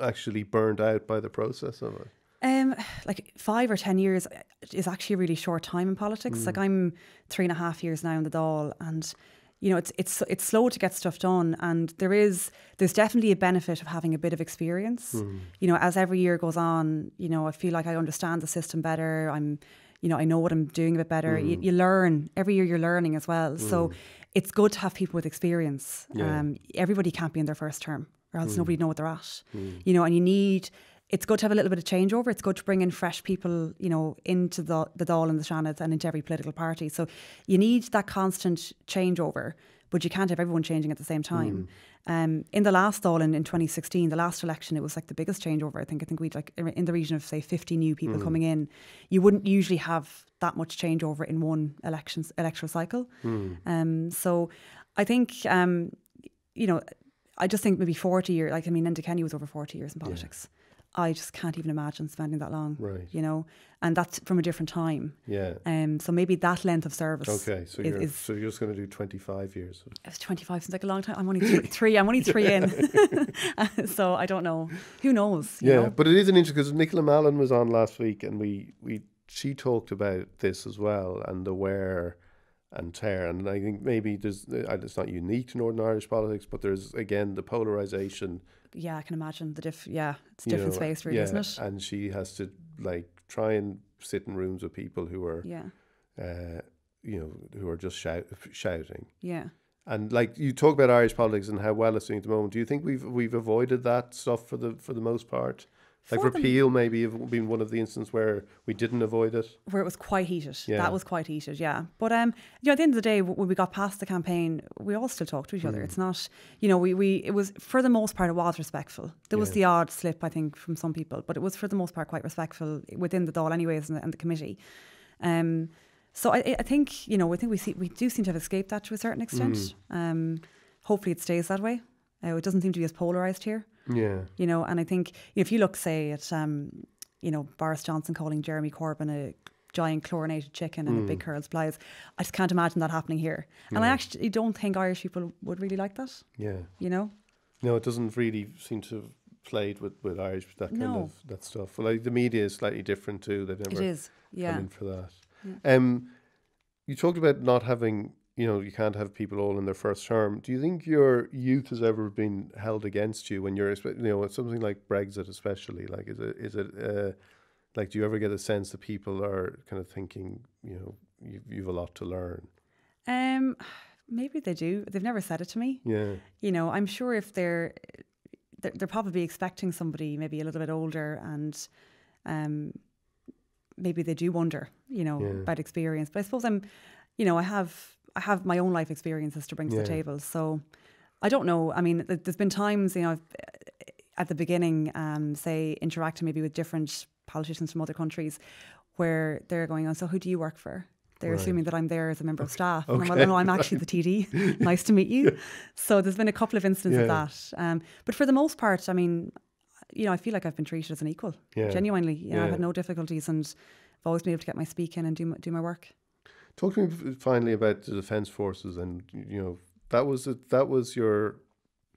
actually burned out by the process of it Um, like five or ten years is actually a really short time in politics. Like I'm three and a half years now in the Dáil, and you know it's it's it's slow to get stuff done, and there is there's definitely a benefit of having a bit of experience. You know, as every year goes on, you know, I feel like I understand the system better. I'm, you know, I know what I'm doing a bit better. You, you learn every year. You're learning as well, so it's good to have people with experience. Yeah. Um, everybody can't be in their first term, or else nobody know what they're at. You know, and you need it's good to have a little bit of changeover. It's good to bring in fresh people, you know, into the the Dáil and the Seanad and into every political party. So you need that constant changeover, but you can't have everyone changing at the same time. Um, in the last Dáil in, in 2016, the last election, it was like the biggest changeover. I think I think we'd like in the region of say 50 new people coming in. You wouldn't usually have that much changeover in one elections electoral cycle. Um, so I think um, you know, I just think maybe 40 years, like, I mean, Enda Kenny was over 40 years in politics. I just can't even imagine spending that long, Right. you know, and that's from a different time. yeah Um, so maybe that length of service Okay, so is, you're is so you're just going to do 25 years. it's 25 seems like a long time. I'm only three, three I'm only three in. so I don't know. Who knows? you Yeah, know? but it is an interesting because Nicola Mallon was on last week, and we we she talked about this as well and the wear and tear, and I think maybe there's uh, it's not unique to Northern Irish politics, but there's again the polarization. Yeah, I can imagine the diff. Yeah, it's a different know, space, really, yeah, isn't it? And she has to like try and sit in rooms with people who are, Yeah, uh, you know, who are just shout, shouting. yeah. And like you talk about Irish politics and how well it's doing at the moment, do you think we've we've avoided that stuff for the for the most part? Like repeal, maybe have been one of the instances where we didn't avoid it. where it was quite heated. Yeah. That was quite heated, yeah. But um, you know, at the end of the day, when we got past the campaign, we all still talked to each other. It's not, you know, we, we it was for the most part it was respectful. There was the odd slip, I think, from some people, but it was for the most part quite respectful within the Dáil anyways, and the, and the committee. Um, so I, I think you know, I think we see we do seem to have escaped that to a certain extent. Hmm. Um, hopefully, it stays that way. Uh, it doesn't seem to be as polarized here Yeah. you know. And I think if you look, say, at um, you know Boris Johnson calling Jeremy Corbyn a giant chlorinated chicken and a big curls blouse. I just can't imagine that happening here. And I actually don't think Irish people would really like that. Yeah. You know? No, it doesn't really seem to have played with, with Irish that kind No. of that stuff. Well, like the media is slightly different too. They've It never is. come Yeah. in for that. Um, you talked about not having, you know, you can't have people all in their first term. Do you think your youth has ever been held against you when you're, you know, something like Brexit, especially? Like, is it, is it, uh, like, do you ever get a sense that people are kind of thinking, you know, you've, you've a lot to learn? Um, maybe they do. They've never said it to me. Yeah. You know, I'm sure if they're they're, they're probably expecting somebody maybe a little bit older and um maybe they do wonder, you know, Yeah. about experience. But I suppose I'm, you know, I have I have my own life experiences to bring to Yeah. the table. So I don't know. I mean, th- there's been times, you know, I've, at the beginning, um, say interacting maybe with different politicians from other countries, where they're going on. So who do you work for? They're Right. assuming that I'm there as a member of staff. And I'm Okay. like, no, I'm actually the TD. nice to meet you. So there's been a couple of instances of that. Um, but for the most part, I mean, you know, I feel like I've been treated as an equal. Yeah. Genuinely, you know, I've had no difficulties and I've always been able to get my speak in and do my, do my work. Talk to me finally about the defence forces, and you know that was it. That was your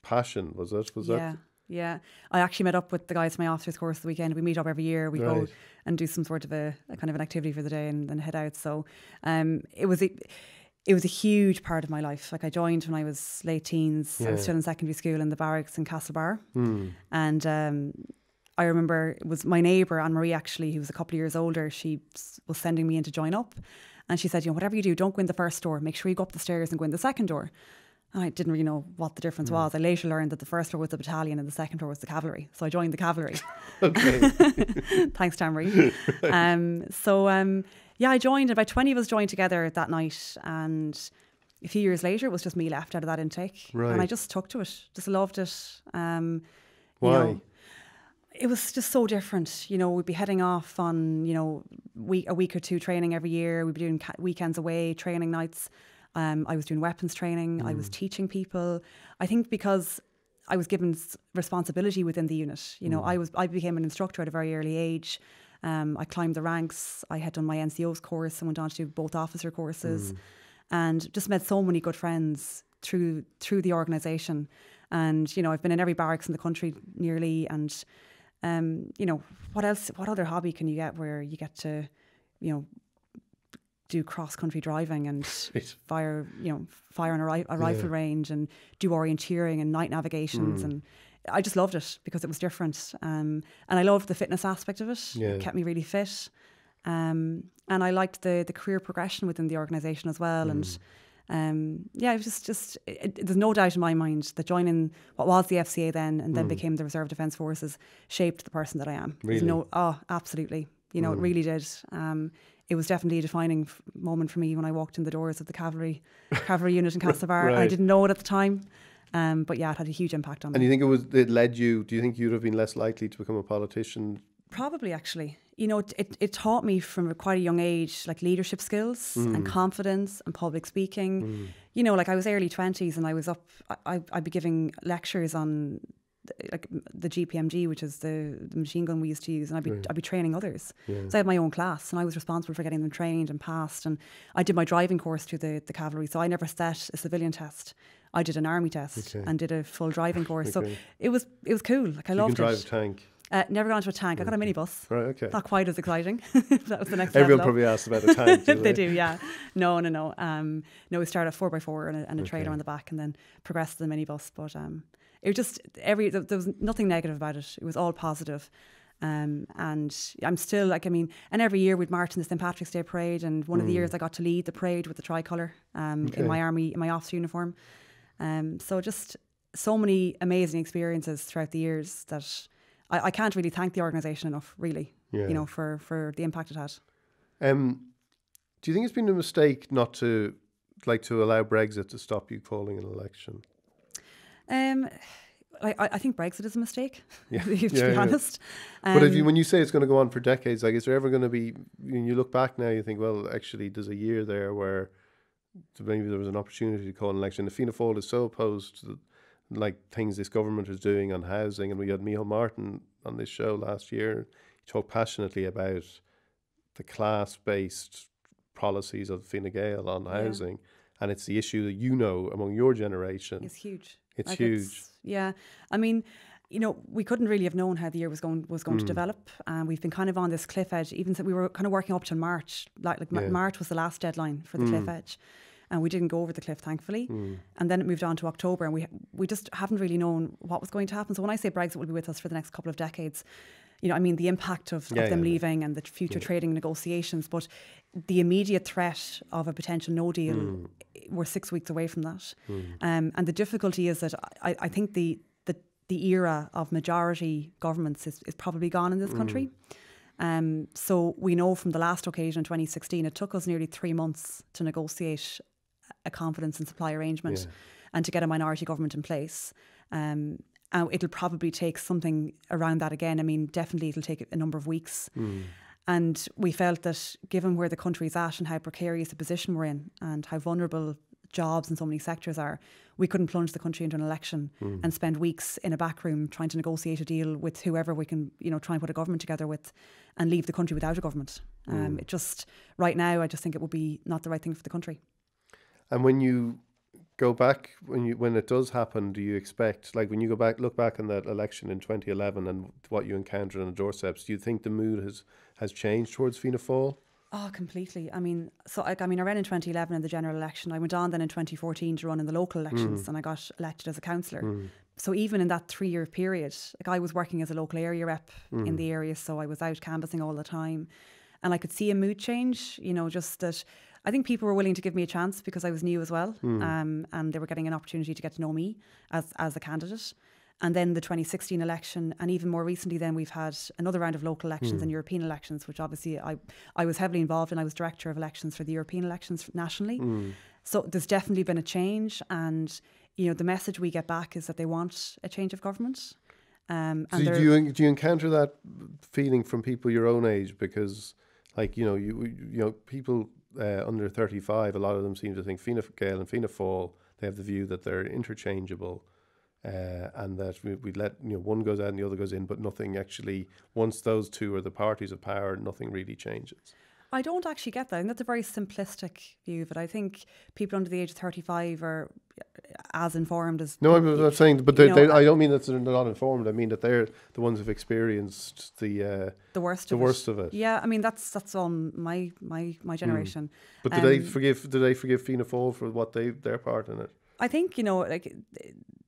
passion, was it? Was yeah, yeah. I actually met up with the guys from my officers course the weekend. We meet up every year. We go and do some sort of a, a kind of an activity for the day and then head out. So, um, it was a, it was a huge part of my life. Like I joined when I was late teens. I was still in secondary school in the barracks in Castlebar, that? Hmm. and um, I remember it was my neighbour Anne Marie actually, who was a couple of years older. She was sending me in to join up, and she said, "You know, whatever you do, don't go in the first door. Make sure you go up the stairs and go in the second door." And I didn't really know what the difference was. I later learned that the first door was the battalion and the second door was the cavalry. So I joined the cavalry. Okay. Thanks, Anne Marie. um, so um, yeah, I joined. About twenty of us joined together that night, and a few years later, it was just me left out of that intake, Right. and I just took to it. Just loved it. Um, Why? You know, it was just so different. You know, we'd be heading off on you know week a week or two training every year. We'd be doing ca- weekends away, training nights. Um, I was doing weapons training. I was teaching people. I think because I was given s- responsibility within the unit. You know, I was I became an instructor at a very early age. Um, I climbed the ranks. I had done my NCO's course and went on to do both officer courses, and just met so many good friends through through the organisation. And you know, I've been in every barracks in the country nearly, and um, you know, what else? What other hobby can you get where you get to, you know, do cross country driving and Right. fire, you know, fire on a, ri- a rifle Yeah. range and do orienteering and night Mm. navigations and. I just loved it because it was different, um, and I loved the fitness aspect of it. Yeah. It kept me really fit, um, and I liked the the career progression within the organisation as well. Mm. And um, yeah, it was just just it, it- there's no doubt in my mind that joining what was the FCA then and then became the Reserve Defence Forces shaped the person that I am. There's Mm. Really? no oh, absolutely. You know, it Mm. really did. Um, it was definitely a defining f- moment for me when I walked in the doors of the cavalry cavalry unit in Castlebar. I didn't know it at the time, um, but yeah, it had a huge impact on And me. you think it was it led you? Do you think you'd have been less likely to become a politician? Probably, actually. You know, it, it, it taught me from a quite a young age, like leadership skills and mm. confidence and public speaking. Mm. You know, like I was early 20s and I was up, I, I'd be giving lectures on like the GPMG, which is the, the machine gun we used to use, and I'd be. I'd be training others. Yeah. So I had my own class and I was responsible for getting them trained and passed. And I did my driving course through the, the cavalry. So I never set a civilian test. I did an army test Okay. and did a full driving course. Okay. So it was it was cool. Like I you can loved drive it. tank, Uh, never gone to a tank. I got a minibus. right? Okay. Not quite as exciting. that was the next Everyone level probably asks about the tank. do they do, yeah. No, no, no. Um, no, we started at four by four and a, and a trailer Okay. on the back, and then progressed to the minibus. But um, it was just every there, was nothing negative about it. It was all positive. Um, and I'm still like I mean, and every year we'd march in the St Patrick's Day parade, and one of the years I got to lead the parade with the tricolour um, Okay. in my army in my officer uniform. Um, so just so many amazing experiences throughout the years that I, I can't really thank the organisation enough. Really, Yeah. you know, for for the impact it had. Um, do you think it's been a mistake not to like to allow Brexit to stop you calling an election? Um, I, I think Brexit is a mistake. Yeah. to Yeah, be yeah. honest. but if you, Um, when you say it's going to go on for decades, like, is there ever going to be? When you look back now, you think, well, actually, there's a year there where maybe there was an opportunity to call an election. The Fianna Fáil is so opposed to like things this government is doing on housing, and we had Micheál Martin on this show last year. He talked passionately about the class based policies of Fine Gael on Yeah. housing, and it's the issue that you know among your generation. It's huge. It's Like, huge. yeah, I mean, you know, we couldn't really have known how the year was going was going to Mm. develop, and we've been kind of on this cliff edge. Even so, we were kind of working up to March. Like, like Yeah. March was the last deadline for the cliff edge, and we didn't go over the cliff, thankfully. And then it moved on to October, and we we just haven't really known what was going to happen. So when I say Brexit will be with us for the next couple of decades. You know, I mean the impact of, Yeah, of them yeah, yeah. leaving and the future trading negotiations, but the immediate threat of a potential no deal, Hmm. we're six weeks away from that. Um, and the difficulty is that I, I think the, the the era of majority governments is, is probably gone in this country. Um, so we know from the last occasion in 2016, it took us nearly three months to negotiate a confidence and supply arrangement Yeah. and to get a minority government in place. Um, and it'll probably take something around that again. I mean, definitely it'll take a number of weeks. And we felt that given where the country's at and how precarious a position we're in and how vulnerable jobs in so many sectors are, we couldn't plunge the country into an election and spend weeks in a back room trying to negotiate a deal with whoever we can, you know, try and put a government together with and leave the country without a government. Um, it just, right now, I just think it would be not the right thing for the country. And when you go back, when you when it does happen, do you expect like when you go back, look back on that election in 2011 and what you encountered on the doorsteps? Do you think the mood has has changed towards Fianna Fáil? Oh, completely. I mean, so like, I mean, I ran in 2011 in the general election. I went on then in 2014 to run in the local elections, mm. and I got elected as a councillor. Mm. So even in that three-year period, like I was working as a local area rep in the mm. area, so I was out canvassing all the time, and I could see a mood change. You know, just that I think people were willing to give me a chance because I was new as well, um, and they were getting an opportunity to get to know me as as a candidate. And then the 2016 election, and even more recently, then we've had another round of local elections and European elections, which obviously I, I was heavily involved in. I was director of elections for the European elections nationally. So there's definitely been a change, and you know the message we get back is that they want a change of government. Um, and So do you do you encounter that feeling from people your own age? Because like you know you you know people uh, under thirty five, a lot of them seem to think Fine Gael and Fianna Fáil they have the view that they're interchangeable. Uh, and that we, we let you know one goes out and the other goes in, but nothing actually. Once those two are the parties of power, nothing really changes. I don't actually get that. And that's a very simplistic view of it. I think people under the age of 35 are as informed as No, I'm not saying, but they, know, they, I don't mean that they're not informed. I mean that they're the ones who've experienced the uh, the worst. the of worst it. of it. Yeah, I mean that's that's on my my my generation. But do they Um, forgive? Do they forgive Fianna Fáil for what they their part in it? I think you know, like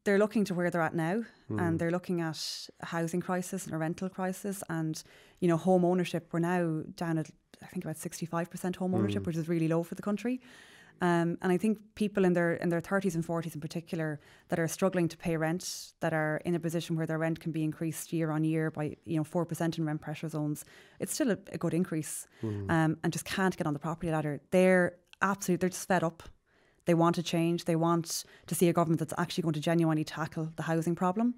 they're looking to where they're at now, Hmm. and they're looking at a housing crisis and a rental crisis, and you know, home ownership. We're now down at I think about sixty five percent home ownership, which is really low for the country. Um, and I think people in their in their thirties and forties in particular that are struggling to pay rent, that are in a position where their rent can be increased year on year by you know four percent in rent pressure zones, it's still a, a good increase, um, and just can't get on the property ladder. They're absolutely they're just fed up. They want to change. They want to see a government that's actually going to genuinely tackle the housing problem.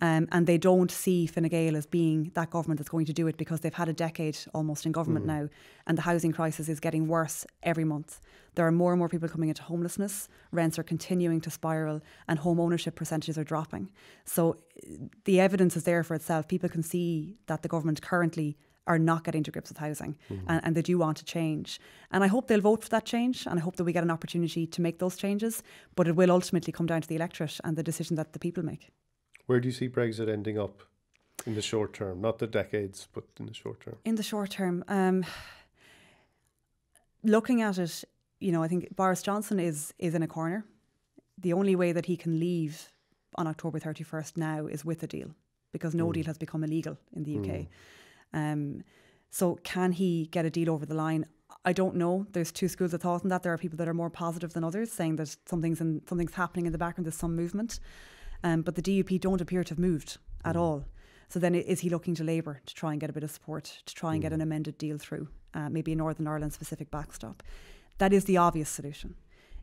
Um, and they don't see Fine Gael as being that government that's going to do it because they've had a decade almost in government now. And the housing crisis is getting worse every month. There are more and more people coming into homelessness. Rents are continuing to spiral and home ownership percentages are dropping. So uh, the evidence is there for itself. People can see that the government currently are not getting to grips with housing mm-hmm. and, and they do want to change. And I hope they'll vote for that change and I hope that we get an opportunity to make those changes. But it will ultimately come down to the electorate and the decision that the people make. Where do you see Brexit ending up in the short term? Not the decades, but in the short term. In the short term, um, looking at it, you know, I think Boris Johnson is is in a corner. The only way that he can leave on October 31st now is with a deal because no mm. deal has become illegal in the UK. Mm. Um, so can he get a deal over the line? I don't know. There's two schools of thought in that. There are people that are more positive than others, saying that something's in, something's happening in the background. There's some movement, um, but the DUP don't appear to have moved at all. So then, is he looking to Labour to try and get a bit of support to try and get an amended deal through, uh, maybe a Northern Ireland specific backstop? That is the obvious solution.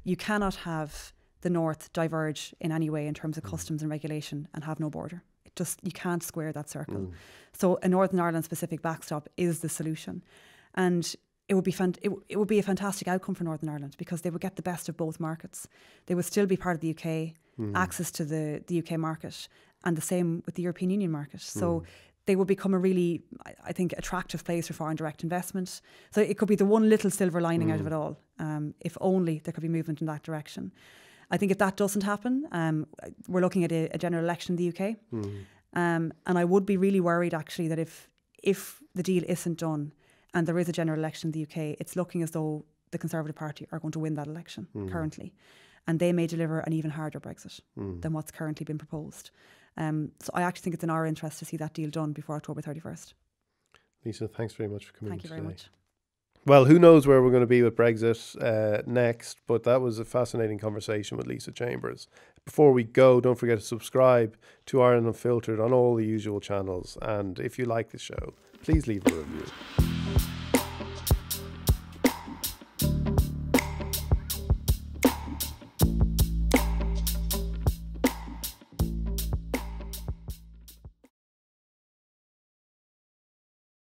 You cannot have the North diverge in any way in terms of customs and regulation and have no border. Just you can't square that circle. Mm. So a Northern Ireland specific backstop is the solution, and it would be fan- it, it would be a fantastic outcome for Northern Ireland because they would get the best of both markets. They would still be part of the UK, mm. access to the the UK market, and the same with the European Union market. So. Mm. they would become a really, I- I think, attractive place for foreign direct investment. So it could be the one little silver lining out of it all. Um, if only there could be movement in that direction. I think if that doesn't happen, um, we're looking at a, a general election in the UK. Um, and I would be really worried actually that if if the deal isn't done and there is a general election in the UK, it's looking as though the Conservative Party are going to win that election currently. And they may deliver an even harder Brexit than what's currently been proposed. Um, so I actually think it's in our interest to see that deal done before October 31st. Lisa, thanks very much for coming Thank you today. very much. Well, who knows where we're going to be with Brexit uh, next, but that was a fascinating conversation with Lisa Chambers. Before we go, don't forget to subscribe to Ireland Unfiltered on all the usual channels. And if you like the show, please leave a review.